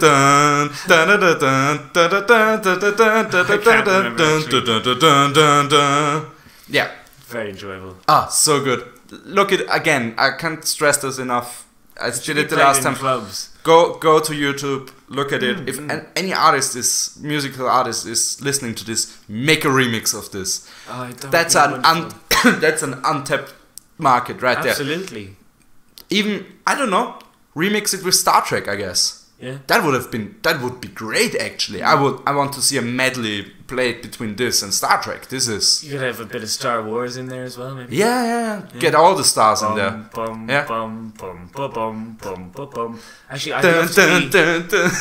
dun dun dun. Yeah. Very enjoyable. Ah, so good. Look at again. I can't stress this enough. I did it the last time. Clubs. Go go to YouTube. Look at it. Mm, If mm. any artist is musical artist is listening to this, make a remix of this. Oh, That's an un, that's an untapped market right there. Absolutely. Even I don't know. Remix it with Star Trek, I guess. Yeah. That would have been that would be great actually. I would I want to see a medley played between this and Star Trek. This is You could have a bit of Star Wars in there as well, maybe. yeah, yeah, yeah. Get all the stars in there. Bum, bum, Yeah. bum, bum, bum, bum, bum, bum, bum. Actually, I'd Dun, love, to dun, be, dun.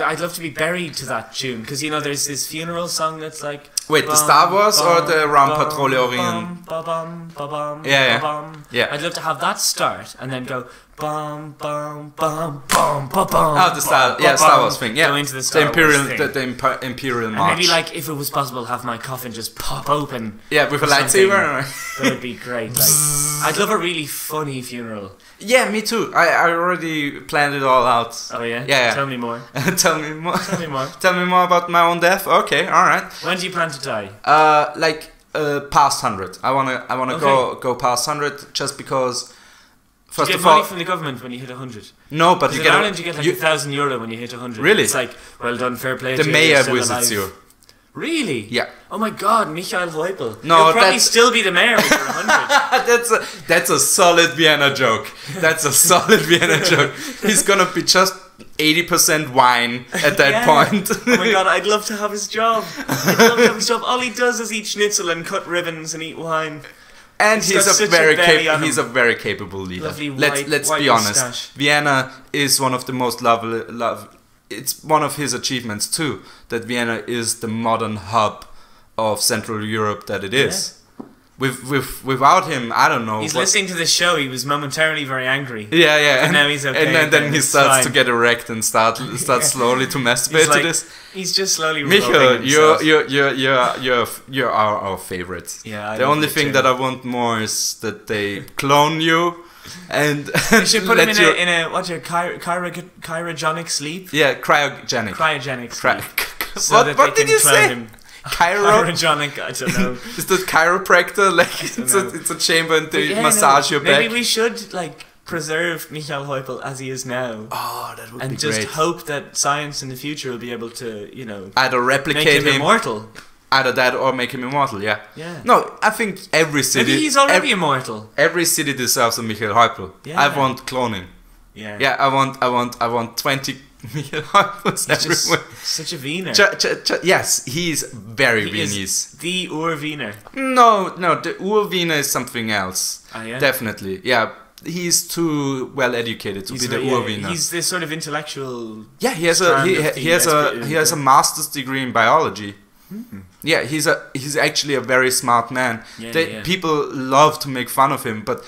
I- I'd love to be buried to that tune because you know there's this funeral song that's like. Wait, the Star Wars or the Ram bum, Patrol Orion? bum, bum, bum, Yeah, yeah. bum. Yeah. I'd love to have that start and then go bum bum bum bum bum bum. Oh, the Star, bum, yeah, Star Wars thing. Yeah, Go into the Star Imperial, Wars thing. the, the Imp- Imperial and maybe like if it was possible, have my coffin just pop open. yeah, with a lightsaber. That would be great. Like, I'd love a really funny funeral. yeah, me too. I, I already planned it all out. Oh yeah. Yeah, yeah. Tell me more. Tell me more. Tell me more. Tell me more about my own death. Okay, all right. When do you plan to die? Uh, like uh, past hundred. I wanna I wanna go go past hundred just because. Do you get of money all, from the government when you hit hundred. no, but you in get a- Ireland, you get like you- a thousand euro when you hit hundred. Really? It's like well done, fair play. the mayor visits you. Really? Yeah. Oh my God, Michael Häupl. No, He'll probably still be the mayor when you're 100. that's a that's a solid Vienna joke. That's a solid Vienna joke. He's gonna be just eighty percent wine at that Yeah. point. oh my God, I'd love to have his job. I'd love to have his job. All he does is eat schnitzel and cut ribbons and eat wine. And He's he's a very cap- he's a um, very capable leader. Lovely let's let's white be honest. moustache. Vienna is one of the most lovely love. It's one of his achievements too that Vienna is the modern hub of Central Europe that it is. With with without him, I don't know. He's what- listening to the show. He was momentarily very angry. Yeah, yeah. And now he's okay And then, then he starts to get erect and start start Yeah. slowly to masturbate like, to this. he's just slowly Michael, you're you're you're you're you're you're our, our favorite. Yeah, I the only thing too. that I want more is that they clone you, and You should put him in a, in a what's your chiro, chiro, chirogenic sleep? yeah cryogenic. Cryogenic Cry- So what what did you say? him. Chiro? Chirogenic, I don't know. Is that chiropractor? Like it's a, it's a chamber and they yeah, massage no, your back. Maybe we should like preserve Michael Häupl as he is now. oh, that would and be just hope that science in the future will be able to, you know, Either make replicate him him, immortal. either that or make him immortal. Yeah. Yeah. No, I think every city. Maybe he's already ev- immortal. every city deserves a Michael Häupl. Yeah. I want cloning. Yeah. Yeah, I want, I want, I want twenty He's just everywhere. such a Wiener. Ch- ch- ch- yes, he's very He is Viennese. the Ur Wiener. No, no, the Urwiener is something else. Ah, yeah. Definitely, yeah. He's too well educated to He's, be the yeah, Urwiener. he's this sort of intellectual. Yeah, he has a he, he has a he has a master's degree in biology. Yeah, he's a he's actually a very smart man. Yeah, They- yeah. People love to make fun of him, but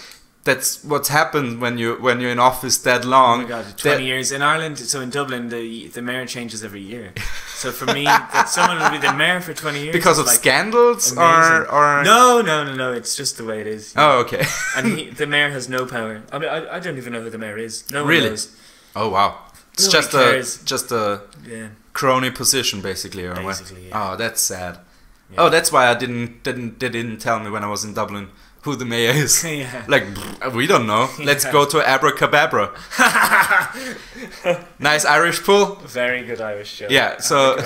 that's what's happened when you when you're in office that Oh long. my god, that- twenty years in Ireland. So in Dublin, the the mayor changes every year. So for me, that someone will be the mayor for twenty years because of like scandals or amazing. or No, no, no, no. It's just the way it is. oh okay And he, the mayor has no power. I mean, I, I don't even know who the mayor is. No one Really? knows. oh wow it's Nobody just cares. a just a Yeah. crony position basically or? Basically, yeah. oh that's sad Yeah. oh that's why I didn't didn't they didn't tell me when I was in Dublin who the mayor is yeah. like we don't know let's Yeah. go to Abrakebabra nice Irish pool Very good Irish joke. Yeah, so-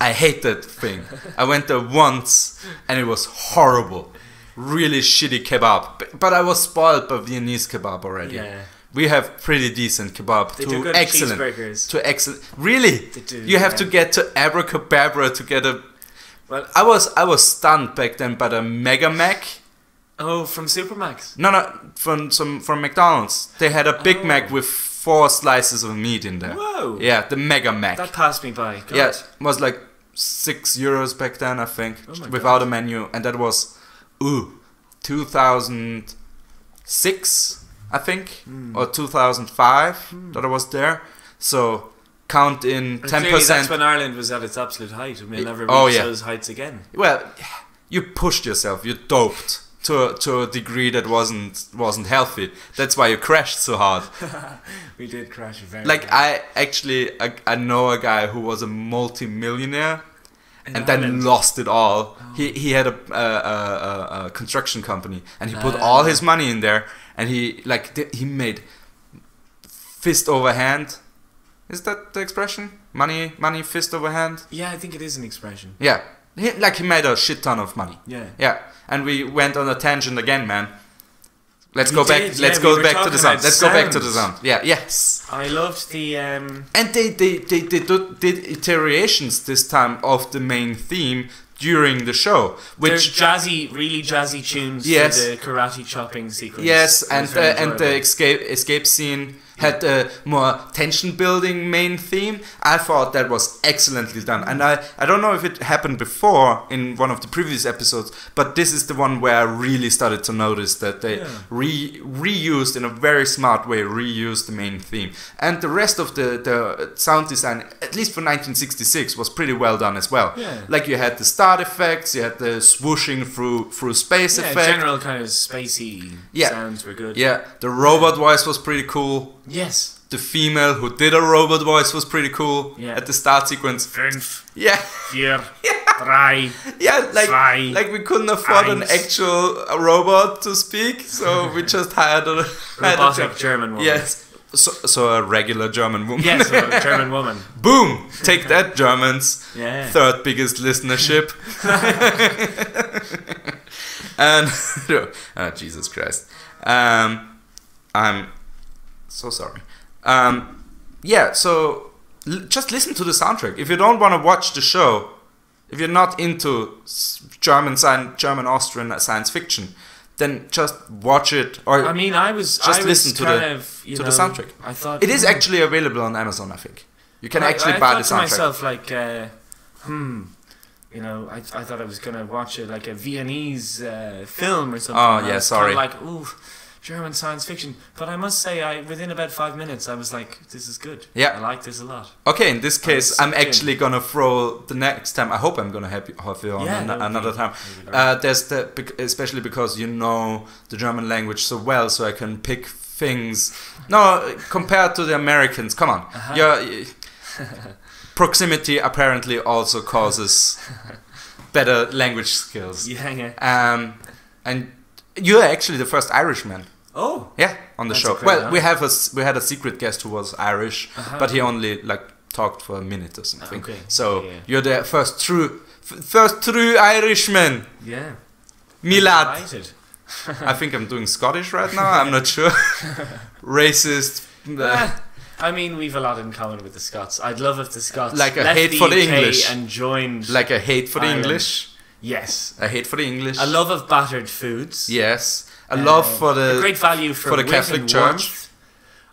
I hate that thing. I went there once and it was horrible. Really shitty kebab. But I was spoiled by Viennese kebab already. Yeah. We have pretty decent kebab. They to do good excellent. cheeseburgers. To excellent. Really? They do, you have yeah. to get to Abrakebabra to get a. Well, I was I was stunned back then by the Mega Mac. Oh, from Supermac's. No, no, from some from McDonald's. They had a Big Oh. Mac with four slices of meat in there. Whoa. Yeah, the Mega Mac. That passed me by. God. Yeah, it was like six euros back then, I think, Oh without God. a menu, and that was, ooh, 2006, I think, Hmm. or 2005 that I was there. So count in ten clearly that's percent. when Ireland was at its absolute height. we'll never reach Oh, yeah. those heights again. Well, you pushed yourself. You doped to a, to a degree that wasn't wasn't healthy. That's why you crashed so hard. We did crash very Like hard. I actually I, I know a guy who was a multi-millionaire In and then lost it all. He he had a, a, a, a, construction company and he put Ah. all his money in there and he like he made fist over hand. Is that the expression? Money money fist over hand. Yeah, I think it is an expression. Yeah, he, like he made a shit ton of money. Yeah. Yeah, and we went on a tangent again, man. Let's We go back. did, let's yeah, go back to the sound. Let's go back to the sound. Yeah. Yes. I loved the um And they they they, they do, did iterations this time of the main theme during the show, which which jazzy, really jazzy tunes Yes. the karate chopping sequence. yes, and uh, and the escape escape scene had a more tension building main theme. I thought that was excellently done, and I I don't know if it happened before in one of the previous episodes, but this is the one where I really started to notice that they Yeah. re reused in a very smart way reused the main theme, and the rest of the the sound design, at least for 1966, was pretty well done as well. Yeah. Like you had the start effects, you had the swooshing through through space yeah, effect. general kind of spacey Yeah. sounds were good. Yeah, the robot voice was pretty cool. Yes. The female who did a robot voice was pretty cool Yeah. at the start sequence. Fünf, Yeah, vier, drei. yeah, like Zwei. like we couldn't afford an actual uh, robot to speak, so we just hired a hired a Robotic Ger- German one. Yes, So, so a regular German woman. Yes, a German woman. Boom! Take that, Germans. Yeah. Third biggest listenership. and oh, Jesus Christ. Um, I'm so sorry. Um, yeah, so l- just listen to the soundtrack. If you don't want to watch the show, if you're not into German science, German Austrian science fiction, then just watch it. Or I mean, I was Just I was listen to the- of, to know, the soundtrack. I thought it is hmm. actually available on Amazon, I think. You can I- actually I buy the soundtrack. myself like, uh, hmm, you know, I, I thought I was gonna watch it like a Viennese uh, film or something. Oh, yeah, sorry. Like, ooh, German science fiction. But I must say, I within about five minutes, I was like, this is good. Yeah. I like this a lot. Okay, in this case, I'm actually gonna throw the next time. I hope I'm gonna have you, have you on Yeah, an- another be- time. that would be great. Uh, there's the especially because you know the German language so well, so I can pick things. No, compared to the Americans, come on, Uh-huh. Your- proximity apparently also causes better language skills. yeah, yeah. Um, and you're actually the first Irishman. Oh, Yeah, on the That's show. Well, we have a we had a secret guest who was Irish, Uh-huh. but he only like talked for a minute or something. Okay. So Yeah, yeah. you're the first true f- first true Irishman. yeah. Milad. I think I'm doing Scottish right now. I'm not sure. Racist. uh, Ah, I mean, we've a lot in common with the Scots. I'd love if the Scots Like a left hate the for the UK English. and joined. like a hate for the English. yes, A hate for the English. a love of battered foods. Yes. A Uh, love for a the. great value for, for the Catholic Church. warmth.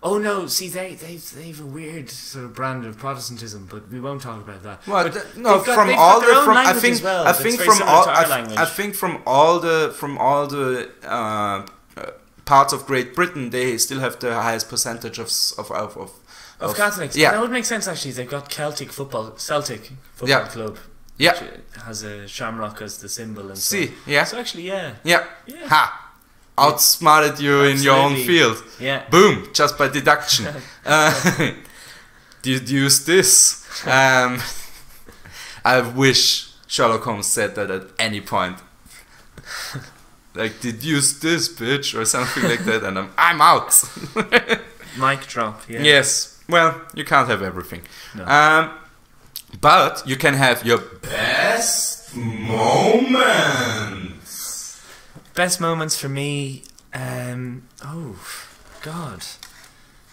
Oh no! See, they they've they've a weird sort of brand of Protestantism, but we won't talk about that. Well, th- no, got- from all the from I think well I think from all I. I think from all the from all the uh, uh, parts of Great Britain, they still have the highest percentage of of of, of, of Catholics. yeah. that would make sense actually. They've got Celtic football, Celtic football Yeah. club. Yeah. which has a shamrock as the symbol and so. See, yeah, So actually, yeah, yeah, yeah, ha, outsmarted you in your own field. yeah. Boom, just by deduction. uh, deduce this. Um, I wish Sherlock Holmes said that at any point. Like deduce this bitch or something like that, and I'm I'm out. Mic drop. Yeah. Yes. Well, you can't have everything. No. Um, but you can have your best moments. Best moments for me. Um, oh, God.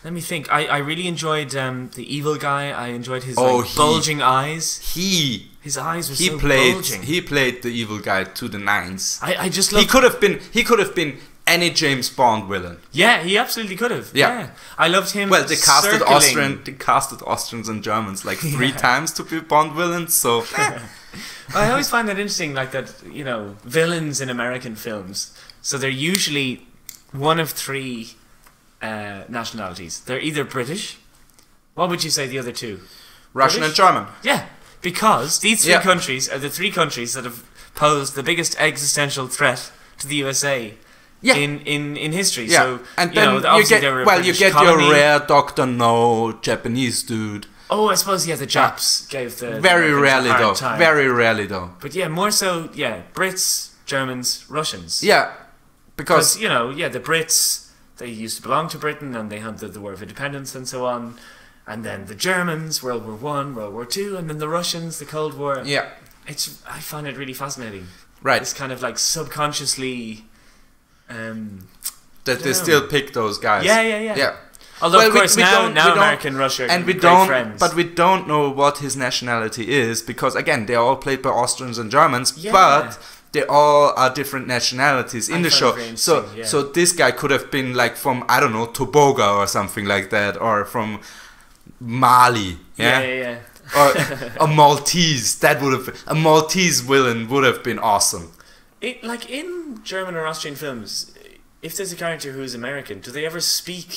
Let me think. I, I really enjoyed um, the evil guy. I enjoyed his Oh, like, he- bulging eyes. He His eyes were he so played bulging. he played the evil guy to the nines. I, I just loved, He could have been he could have been any James Bond villain. Yeah, he absolutely could have. Yeah. Yeah. I loved him. Well, they casted circling- Austrian they casted Austrians and Germans like three Yeah. times to be Bond villains. So. I always find that interesting, like that, you know, villains in American films. So they're usually one of three uh, nationalities. They're either British. What would you say the other two? Russian and German. Yeah, because these three Yeah. countries are the three countries that have posed the biggest existential threat to the USA Yeah. in, in, in history. Yeah, So, and you then know, you get they were a well, you get colony. your rare Doctor No Japanese dude. Oh, I suppose yeah, the Japs gave the the Very a rarely though. time. Very rarely though. But yeah, more so yeah, Brits, Germans, Russians. Yeah, because you know, yeah, the Brits they used to belong to Britain and they had the, the War of Independence and so on, and then the Germans, World War One, World War Two, and then the Russians, the Cold War. yeah, It's I find it really fascinating. right. It's kind of like subconsciously. Um, That they Yeah. still pick those guys. yeah, yeah, yeah. Yeah. Although Well, of course we now don't- we now don't- America and Russia are and we don't friends. but we don't know what his nationality is because again they're all played by austrians and germans Yeah. but they all are different nationalities in I the show so yeah. so this guy could have been like from i don't know tobago or something like that or from mali yeah, yeah, yeah, yeah. or a maltese that would have a maltese villain would have been awesome It, like in German or Austrian films, if there's a character who's American, do they ever speak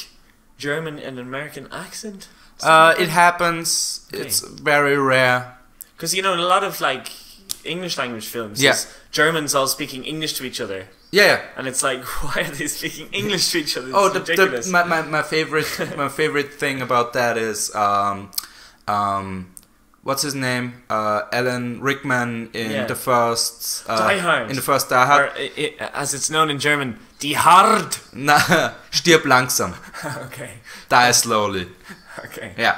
German and American accent? uh, it happens Okay. it's very rare Because you know, in a lot of like English language films, Yeah. Germans all speaking English to each other, yeah and it's like, why are they speaking English to each other? It's Oh, the, ridiculous. the my, my, my favorite my favorite thing about that is um, um, what's his name? Uh, Alan Rickman in Yeah. the first uh, Die Hard. in the first Die Hard. or, i i as it's known in German, Die hard. Na, stirb langsam. okay. Die slowly. Okay. Yeah.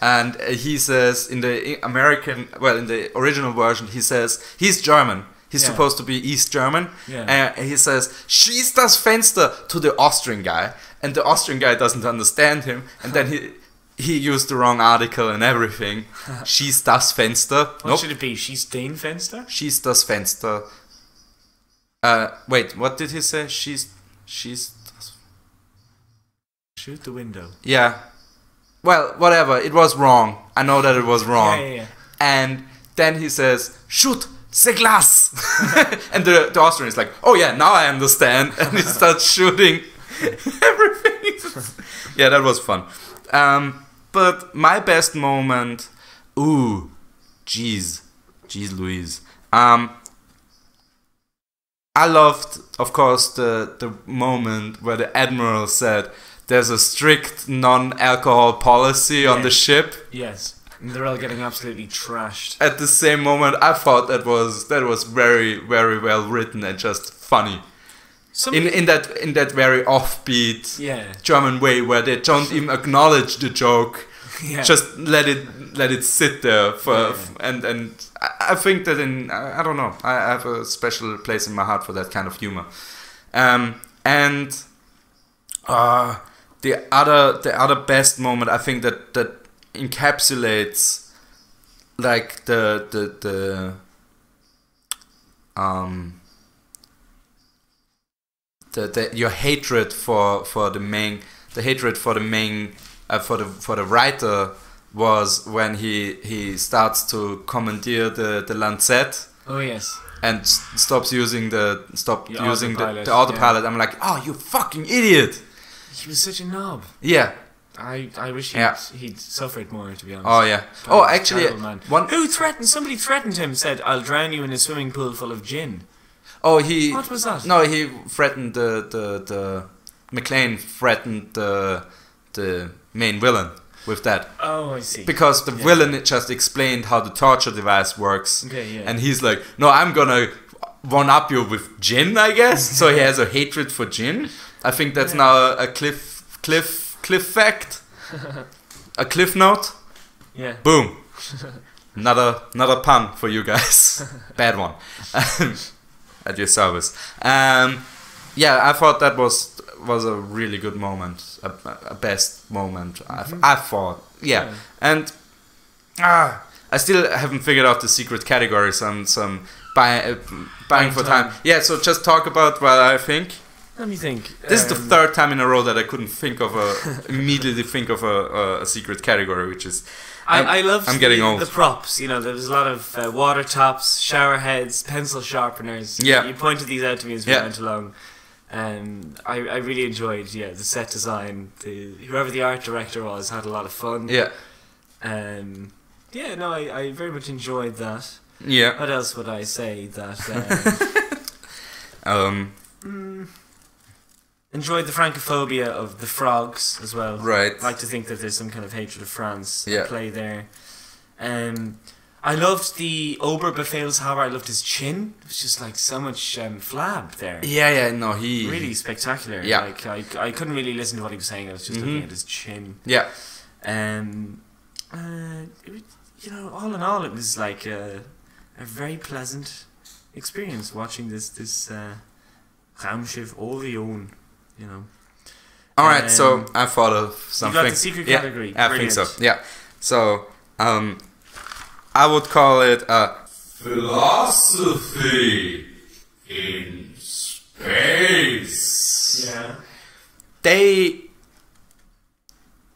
And uh, he says in the American, well, in the original version, he says he's German. He's Yeah. supposed to be East German. Yeah. And he says, Schieß das Fenster to the Austrian guy. And the Austrian guy doesn't understand him. And then he he used the wrong article and everything. Schieß das Fenster. What Nope. should it be? She's Dane Fenster? Schieß das Fenster. Uh, wait, what did he say? She's she's Shoot the window. Yeah. Well, whatever. It was wrong. I know that it was wrong. Yeah, yeah, yeah. And then he says, "Shoot the glass," and the, the Austrian is like, "Oh yeah, now I understand," and he starts shooting everything. yeah, that was fun. Um, but my best moment, ooh, jeez, jeez, Louise. Um, I loved, of course, the the moment where the admiral said, "There's a strict non-alcohol policy on the ship." Yes. And they're all getting absolutely trashed. at the same moment I thought that was that was very very well written and just funny Some, in in that in that very offbeat yeah. German way where they don't even acknowledge the joke Yeah. just let it let it sit there for Yeah. and and I, think that in I, I don't know. I have a special place in my heart for that kind of humor. Um and uh the other the other best moment I think that that encapsulates like the the the um the, the your hatred for for the main the hatred for the main uh, for the for the writer was when he he starts to commandeer the the Lancet oh, yes. and s- stops using the stop The using the, autopilot, the autopilot. I'm like, oh, you fucking idiot! He was such a knob. Yeah. I, I wish he'd, Yeah. he'd suffered more, to be honest. Oh yeah. God, Oh, actually, one. Who threatened? Somebody threatened him. Said, "I'll drown you in a swimming pool full of gin." Oh, he. What was that? No, he threatened the the the McLane threatened the the main villain with that Oh, I see. because the Yeah. villain just explained how the torture device works, okay, yeah. and he's like, "No, I'm gonna one up you with gin, I guess." so he has a hatred for gin. I think that's Yeah. now a, cliff cliff cliff fact, a cliff note. yeah. Boom. another another pun for you guys. Bad one. At your service. Um, yeah, I thought that was was a really good moment, a, a best moment. I, Mhm. I thought, yeah, Yeah. and ah, I still haven't figured out the secret category. Some some buy, uh, buying for time. time. Yeah, so just talk about what I think. Let me think. This is the Um, third time in a row that I couldn't think of a immediately think of a, a, a secret category, which is I'm- I, I love I'm getting the, old. the props. You know, there was a lot of uh, water tops, shower heads, pencil sharpeners. Yeah. You pointed these out to me as we Yeah. went along. And I, I really enjoyed, yeah, the set design. The whoever the art director was had a lot of fun. yeah, Um, yeah, no, I, I very much enjoyed that. yeah. What else would I say that? Um, Um, mm, enjoyed the francophobia of the frogs as well. right. I like to think that there's some kind of hatred of France Yeah. at play there. Um, I loved the Oberbefehlshaber. I loved his chin. It was just like so much um, flab there. Yeah, yeah. No, he Really spectacular. Yeah. Like I, I couldn't really listen to what he was saying. I was just Mhm. looking at his chin. Yeah, Um, uh, it you know, all in all, it was like a, a very pleasant experience watching this this uh, Raumschiff Orion. You know, All right, so Um, I thought of something. you got the secret yeah, category. I think so. Yeah. So, um, I would call it a philosophy in space. Yeah. They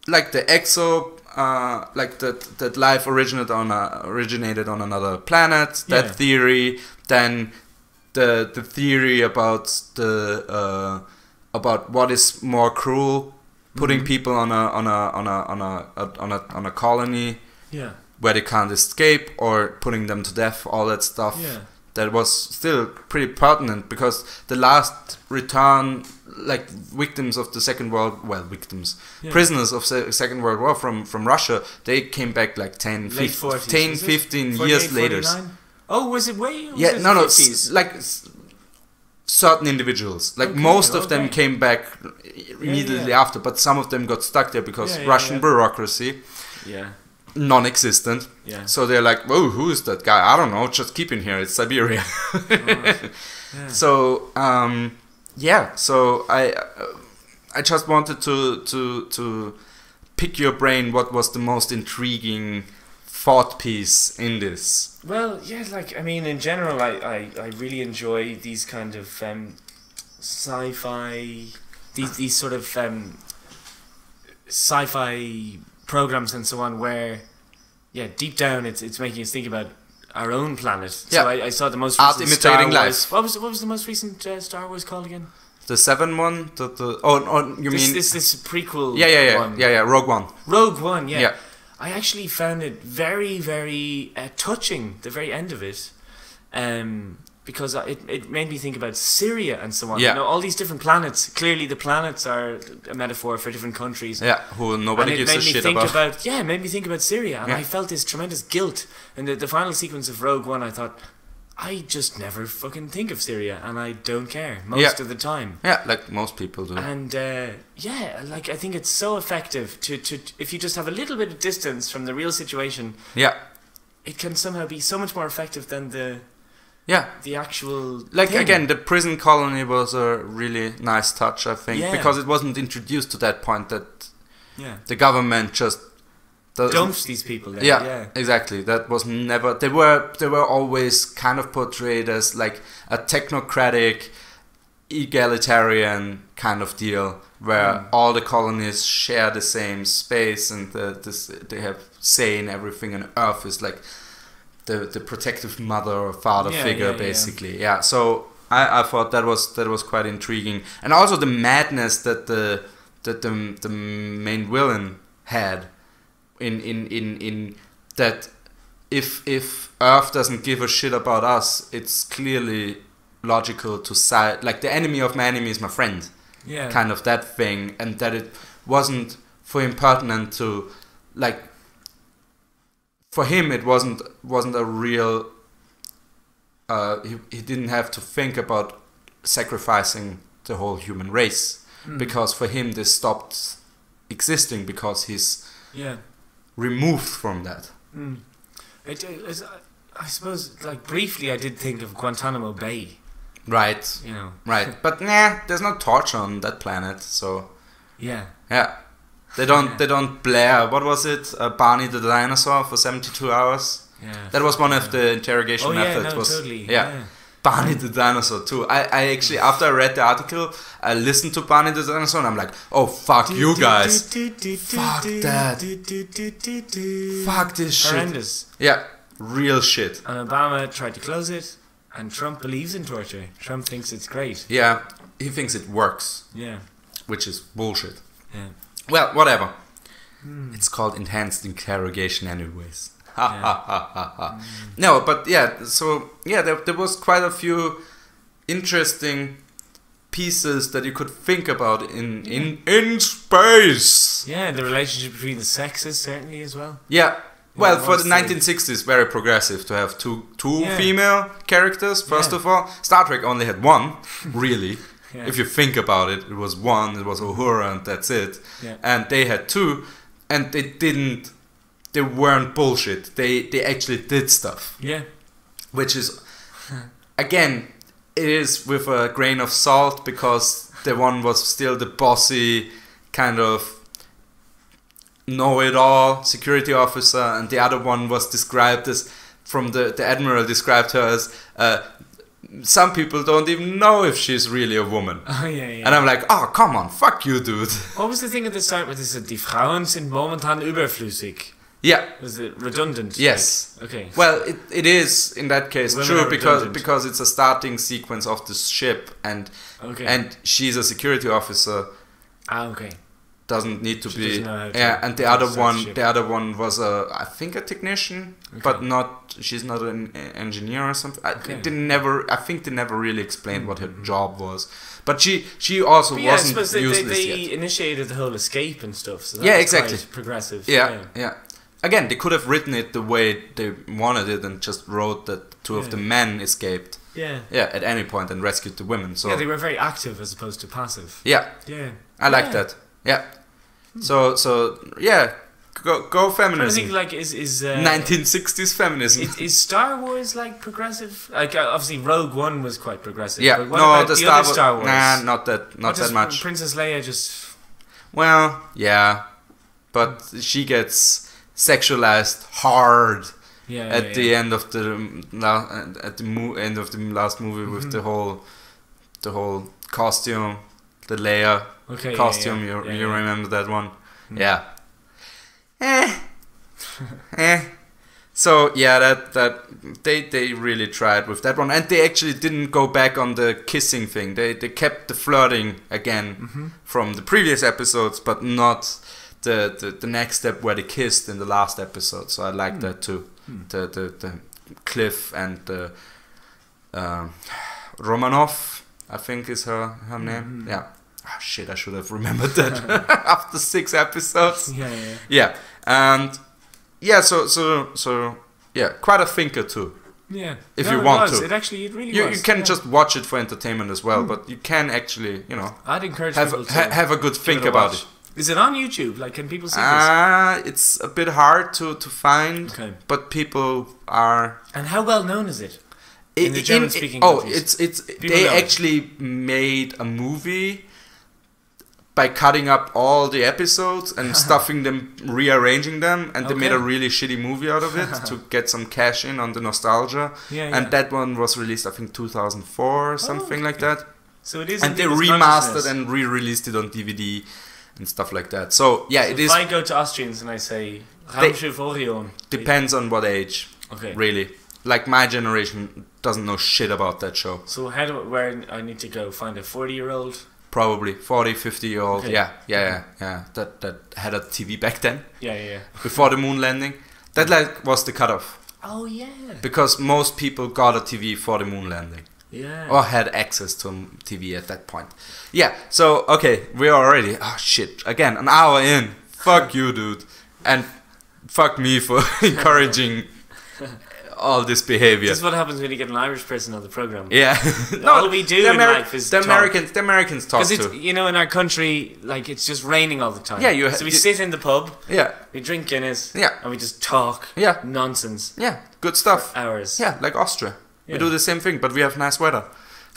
like the exo. Uh, like that, that life originated on a, originated on another planet. That Yeah. theory. Then the the theory about the uh, about what is more cruel, putting Mhm. people on a on a on a on a, on a on a colony Yeah. Where they can't escape, or putting them to death. All that stuff Yeah. that was still pretty pertinent because the last return, like victims of the Second World, well, victims, yeah. prisoners of the Second World War from from Russia, they came back like 10, 15, 40s, 10 15 48, years later. 49? Oh, was it way? Was Yeah, it no, no, 50s? s- like certain individuals. Like Okay, most of them came back immediately yeah. after, but some of them got stuck there because Yeah, yeah, Russian yeah. bureaucracy Yeah. Non-existent. Yeah. So they're like, "Oh, who is that guy? I don't know. Just keep in here. It's Siberia." Alright. Yeah. So um, yeah, so I uh, I just wanted to to to pick your brain. What was the most intriguing thought piece in this? Well, yeah, like I mean, in general, I, I, I really enjoy these kind of um, sci-fi, these these sort of um, sci-fi programs and so on, where yeah, deep down, it's it's making us think about our own planet. Yeah. So I, I saw the most Art recent Star Wars. life. What was what was the most recent uh, Star Wars called again? The seven one, the the oh, oh you this, mean this this prequel? yeah yeah yeah one. yeah yeah Rogue One Rogue One. Yeah. yeah I actually found it very, very uh, touching, the very end of it, um, because it, it made me think about Syria and so on. Yeah. You know, all these different planets. Clearly, the planets are a metaphor for different countries. yeah who nobody and it gives made a me shit think about. yeah, it made me think about Syria, and Yeah. I felt this tremendous guilt. And the, the final sequence of Rogue One, I thought, I just never fucking think of Syria, and I don't care most Yeah. of the time. Yeah, like most people do. And uh, yeah, like I think it's so effective to, to if you just have a little bit of distance from the real situation, yeah it can somehow be so much more effective than the yeah the actual like thing. again the prison colony was a really nice touch i think Yeah. because it wasn't introduced to that point that yeah the government just dumps these people there. yeah, yeah exactly that was never they were they were always kind of portrayed as like a technocratic egalitarian kind of deal where Mm. all the colonies share the same space and the, this, they have say in everything and earth is like the the protective mother or father Yeah, figure yeah, basically. Yeah so I, I thought that was that was quite intriguing. And also the madness that the that the, the main villain had in in in in that if if Earth doesn't give a shit about us, it's clearly logical to side like the enemy of my enemy is my friend, yeah. kind of that thing, and that it wasn't for him pertinent to like for him it wasn't wasn't a real uh, he, he didn't have to think about sacrificing the whole human race Mm. because for him this stopped existing because he's yeah. removed from that. Mm. it, it, it's- I suppose like briefly I did think of Guantanamo Bay. Right. You know. Right, but nah, there's no torch on that planet, so yeah. Yeah, they don't Yeah. they don't blare. What was it? Uh, Barney the dinosaur for 72 hours. yeah That was one of the interrogation oh yeah methods. no was totally yeah, yeah Barney the dinosaur too. I, I actually after I read the article, I listened to Barney the dinosaur and I'm like, oh fuck you guys, Fuck that. fuck this shit. horrendous Yeah, real shit. and Obama tried to close it and Trump believes in torture Trump thinks it's great Yeah, he thinks it works, yeah which is bullshit. yeah Well, whatever. Hmm. It's called enhanced interrogation, anyways. Ha Yeah. Ha ha ha ha. No, but yeah, so yeah, there, there was quite a few interesting pieces that you could think about in in in space. Yeah, the relationship between the sexes certainly as well. Yeah. Well, Yeah, for the mostly. 1960s, very progressive to have two two Yeah. female characters. First Yeah. of all, Star Trek only had one, really. Yeah. If you think about it, it was one. It was Uhura, and that's it. yeah. and they had two, and they didn't. They weren't bullshit. They they actually did stuff, Yeah. which is again, it is with a grain of salt because the one was still the bossy kind of know-it-all security officer, and the other one was described as from the the admiral described her as. Uh, some people don't even know if she's really a woman. Oh, yeah, yeah. And I'm like, oh, come on, fuck you, dude. What was the thing at the start with this? Die Frauen sind momentan überflüssig. Yeah, Was it redundant? Yes. Like, okay. Well, it, it is in that case Women true because because it's a starting sequence of the ship and Okay. and she's a security officer ah, okay. Doesn't need to She be doesn't know how to yeah and the other one the other one was a I think a technician but not she's not an engineer or something. I, Okay. They never I think they never really explained what her mm-hmm. job was. But she she also But yeah, wasn't suppose they, they, they yet. initiated the whole escape and stuff. So that Yeah, exactly. progressive. Yeah, yeah. Again, they could have written it the way they wanted it and just wrote that two of the men escaped. Yeah. Yeah, at any point and rescued the women. So yeah, they were very active as opposed to passive. yeah, Yeah. I like Yeah. that. Yeah. So so yeah, go go I feminism. think like is is uh, 1960s feminism. Is, is Star Wars like progressive? Like uh, obviously Rogue One was quite progressive. yeah, no, the, Star, other Star Wars? Nah, not that, not that much. Princess Leia just Well, yeah, but she gets sexualized hard yeah at yeah, the yeah. end of the la- at the end of the last movie with Mhm. the whole the whole costume, the Leia okay, costume. yeah, you yeah, you yeah. remember that one? Hmm. Yeah. Eh. eh. So yeah, that that they they really tried with that one, and they actually didn't go back on the kissing thing. They they kept the flirting again Mhm. from the previous episodes, but not the, the the next step where they kissed in the last episode. So I like Hmm. that too. Hmm. The the the Cliff and the um, Romanov, I think is her her name. Mhm. Yeah. Ah, shit, I should have remembered that after six episodes. Yeah, yeah, yeah. Yeah, and yeah, so so so yeah, quite a thinker too. Yeah. If No, you it want was. to. it actually it really You, was. you can yeah. just watch it for entertainment as well, Hmm. but you can actually, you know, I'd encourage have people to ha- have a good think a about watch. it. Is it on YouTube? Like, can people see Ah, it's a bit hard to to find. Okay. but people are. And how well known is it? In the German-speaking oh, countries. it's it's People they know it. actually made a movie by cutting up all the episodes and stuffing them, rearranging them, and they made a really shitty movie out of it to get some cash in on the nostalgia. Yeah, yeah. And that one was released, I think, 2004 or oh, something like okay. that. so it is. And they remastered and re-released it on DVD and stuff like that. So yeah, So it if is I go to Austrians and I say, depends on what age, Okay. really. Like my generation doesn't know shit about that show. So how do where I need to go find a forty year old? Probably 40, 50 year old. Okay. Yeah, yeah, yeah, yeah. That that had a TV back then Yeah, yeah. yeah. before the moon landing. That like was the cutoff Oh yeah. because most people got a TV for the moon landing Yeah. or had access to TV at that point. Yeah. So okay, we're already oh shit again an hour in. Fuck you, dude, and fuck me for encouraging all this behavior. This is what happens when you get an Irish person on the program. Yeah. All we do the in life is the talk. Americans. The Americans talk too. you know in our country like it's just raining all the time. Yeah, you so we you- sit in the pub, Yeah. we drink Guinness, Yeah. and we just talk Yeah. nonsense Yeah. Good stuff. hours. Yeah, like Austria. Yeah. We do the same thing, but we have nice weather.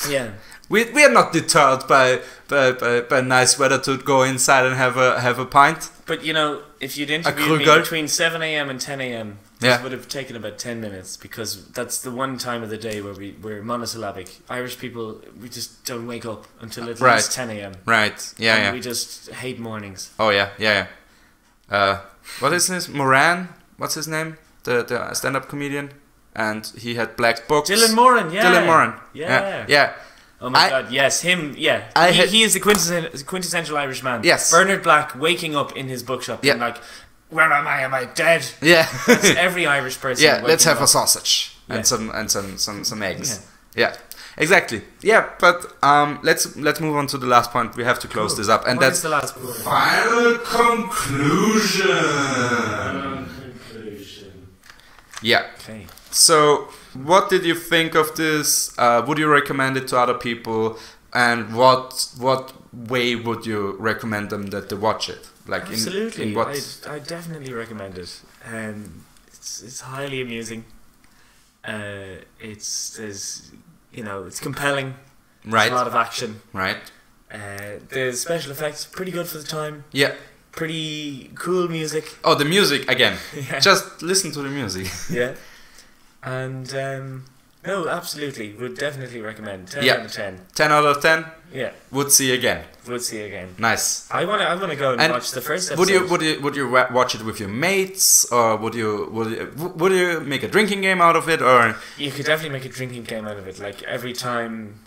Yeah. We, we are not deterred by, by, by, by nice weather to go inside and have a have a pint. But you know, if you'd interviewed me between seven a.m. and ten a.m., this Yeah. would have taken about ten minutes because that's the one time of the day where we we're monosyllabic. Irish people, we just don't wake up until at Right. least ten a.m. Right. Yeah, and yeah. We just hate mornings. Oh yeah, yeah, yeah. Uh, what is this? Moran? What's his name? The the stand-up comedian, and he had black books. Dylan Moran, yeah. Dylan Moran. Yeah. yeah. yeah. Oh my I- god, yes, him, yeah. I he, he is the quintessential, quintessential Irish man. Yes. Bernard Black waking up in his bookshop Yeah. and like, where am I? Am I dead? Yeah. That's every Irish person. yeah. Let's waking have a sausage Yeah. and some and some some some eggs. Yeah. Exactly. Yeah, but um, let's let's move on to the last point. We have to close Cool. this up, and What that's is the last point? final conclusion. Yeah. Okay. So, what did you think of this? Uh, would you recommend it to other people? And what what way would you recommend them that they watch it? Like Absolutely, in, what? I I definitely recommend it. Um, it's it's highly amusing. Uh, it's there's you know it's compelling. There's right. a lot of action. Right. Uh, the special effects pretty good for the time. Yeah. Pretty cool music. Oh, the music again. yeah. Just listen to the music. yeah. And um, no, absolutely, would definitely recommend. Ten Yeah. out of ten. Ten out of ten. Yeah, Would see again. would see again. Nice. I wanna I wanna go and, And watch the first episode. Would you would you would you wa- watch it with your mates or would you would you, would you make a drinking game out of it or You could definitely make a drinking game out of it. Like every time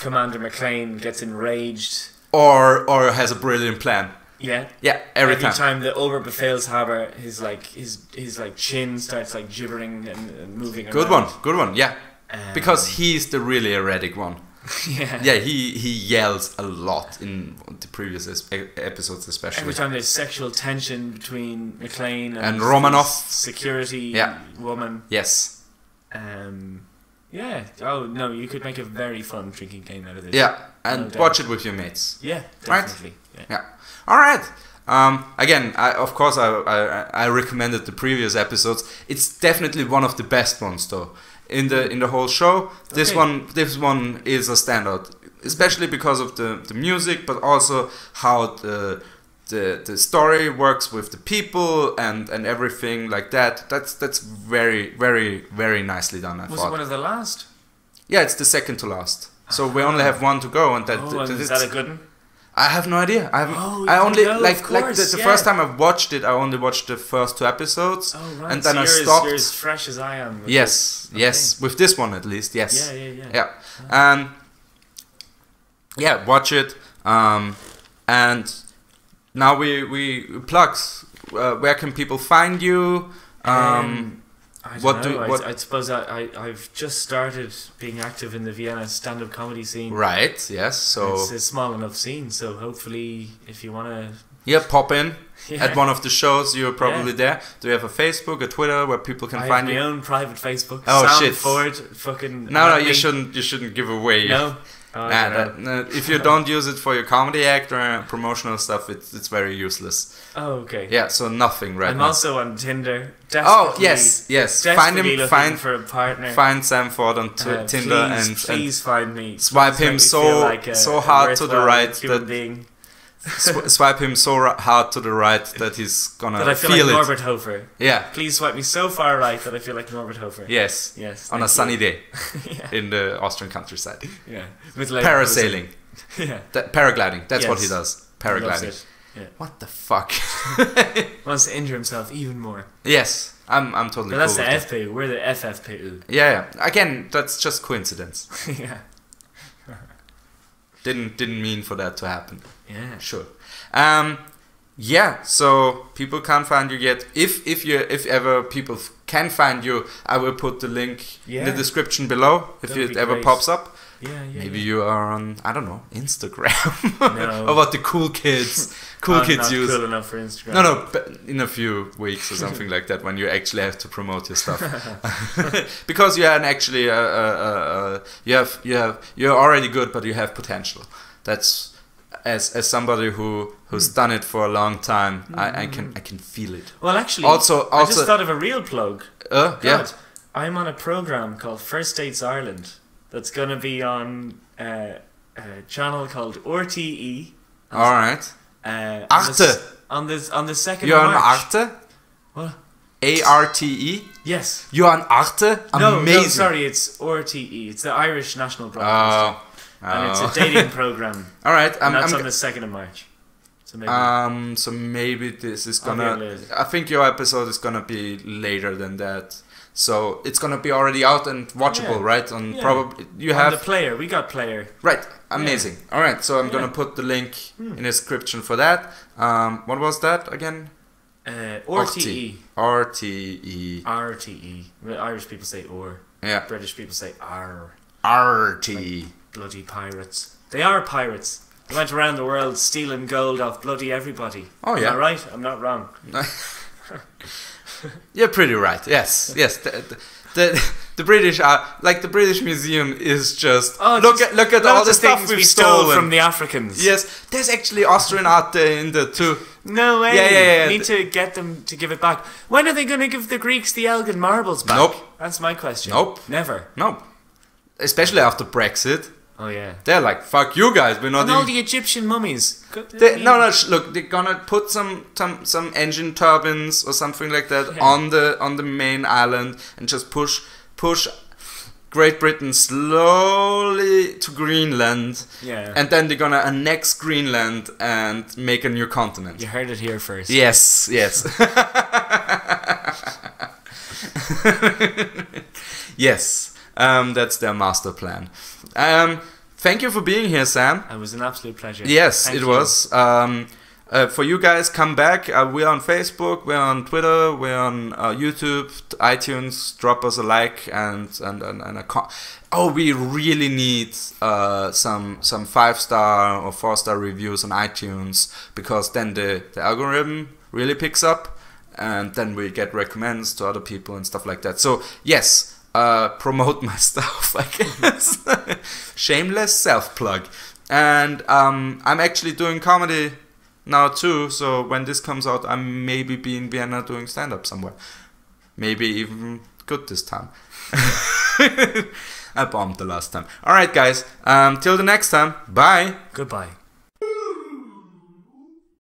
Commander McLane gets enraged, or or has a brilliant plan? Yeah. Yeah, every, time. the Oberbefehlshaber, his like his his like chin starts like gibbering and, and moving. Good one. Good one. Yeah. Um, Because he's the really erratic one. yeah. Yeah, he he yells a lot in the previous episodes, especially. Every time there's sexual tension between McLane and, And Romanoff. security Yeah. woman, Yes. um, Yeah. Oh no, you could make a very fun drinking game out of this. Yeah, and No watch it with your mates. Yeah. Right? Definitely. Yeah. Yeah. All right. Um, again, I, of course, I, I I recommended the previous episodes. It's definitely one of the best ones, though. In the in the whole show, this Okay. one this one is a standout, especially because of the, the music, but also how the the the story works with the people and and everything like that. That's that's very very very nicely done. I Was thought. it one of the last? yeah, it's the second to last. So we only have one to go, and that, oh, that is that a good one? I have no idea. I haven't. Oh, I only like of like the, the yeah. first time I watched it. I only watched the first two episodes, Oh right. and so then I you're stopped. As, you're as fresh as I am. yes, Okay. yes, with this one at least. Yes. Yeah, yeah, yeah. Yeah. And yeah, watch it. Um, and now we we plugs. Uh, where can people find you? Um, I what know. do- I, what- I suppose I, I I've just started being active in the Vienna stand-up comedy scene. right. Yes. So it's a small enough scene, so hopefully, if you want to, yeah, pop in yeah, at one of the shows. You're probably there. Do you have a Facebook, a Twitter, where people can I find have you? my own private Facebook. Oh, Sam shit. Ford, fucking. No, no, you shouldn't. You shouldn't give away. No. Oh, Nah, that, if you don't use it for your comedy act or promotional stuff, it's it's very useless. oh, okay. Yeah, so nothing right I'm now. also on Tinder. oh yes, yes. Find him, find for a partner. find Sam Ford on Uh, Tinder please, and, and please find me. swipe him so- like a- so hard to the right that- being. Sw- swipe him so hard to the right that he's gonna that I feel, feel like it. Norbert Hofer. Yeah. Please swipe me so far right that I feel like Norbert Hofer. Yes. Yes. On a thank sunny day yeah. in the Austrian countryside. Yeah. With like- Parasailing, Yeah. That- paragliding. That's what he does. Paragliding. it. What the fuck? Wants to injure himself even more. yes, I'm I'm totally. But that's cool the that. FPÖ. We're the FFPÖ. Yeah, yeah. Again, that's just coincidence. yeah. Didn't didn't mean for that to happen. Yeah. Sure. Um, yeah. So people can't find you yet. If if you if ever people f- can find you, I will put the link in the description below. If That'd it be ever great. pops up, Yeah. Yeah. maybe yeah. you are on I don't know Instagram No. what the cool kids cool I'm kids use. cool enough for Instagram. No, no, but in a few weeks or something like that, when you actually have to promote your stuff, because you are an actually uh, uh, uh, you have you have you're already good, but you have potential. That's as as somebody who who's Hmm. done it for a long time, I, I can I can feel it. Well, actually, Also, also I just thought of a real plug. uh, yeah, I'm on a program called First Dates Ireland that's going to be on uh, a channel called RTE. all right. Uh, on Arte. the s- On this on the second You're on Arte. What? A R T E. Yes. You're on Arte. No, Amazing. no, sorry, it's RTE. It's the Irish National Broadcasting, Oh. and it's oh. a dating program, all right. I'm, and that's I'm, on the second of March. So maybe Um, so maybe this is gonna. I think your episode is gonna be later than that. So it's gonna be already out and watchable, Yeah. right? On Yeah. probably you on have the player. We got player. right. Amazing. All right. So I'm gonna put the link in the description for that. Um, what was that again? Uh, RTE. R T E. RTE. Irish people say or. Yeah. British people say R. R T E. Bloody pirates. They are pirates. They went around the world stealing gold off bloody everybody. Oh yeah. Am yeah. I right? I'm not wrong. You're pretty right. Yes. Yes. The, the, the, the British are like the British Museum is just Oh, look just at look at all the stuff things we've we stole stolen from the Africans. Yes, there's actually Austrian art there in there too. No way. Yeah, yeah, yeah. Need to get them to give it back. When are they going to give the Greeks the Elgin marbles back? Nope. That's my question. Nope. Never. Nope. especially after Brexit, Oh yeah. they're like, "Fuck you guys, we're not." And all the Egyptian mummies. Good- They, no, no. sh- Look, they're gonna put some, some some engine turbines or something like that Yeah. on the on the main island and just push push Great Britain slowly to Greenland, Yeah. and then they're gonna annex Greenland and make a new continent. you heard it here first. Yes, yes. yes, um, that's their master plan. Um, thank you for being here, Sam. It was an absolute pleasure. Yes, Thank it you. was. Um, uh, for you guys, come back. Uh, we're on Facebook, we're on Twitter, we're on uh, YouTube, iTunes. Drop us a like and and and, and a oh, we really need uh, some some five star or four star reviews on iTunes because then the the algorithm really picks up, and then we get recommends to other people and stuff like that. So yes. uh, promote my stuff, I guess. Shameless self plug. And um, I'm actually doing comedy now too. So when this comes out, I maybe be in Vienna doing stand up somewhere. Maybe even good this time. I bombed the last time. All right, guys. Um, till the next time. Bye. Goodbye.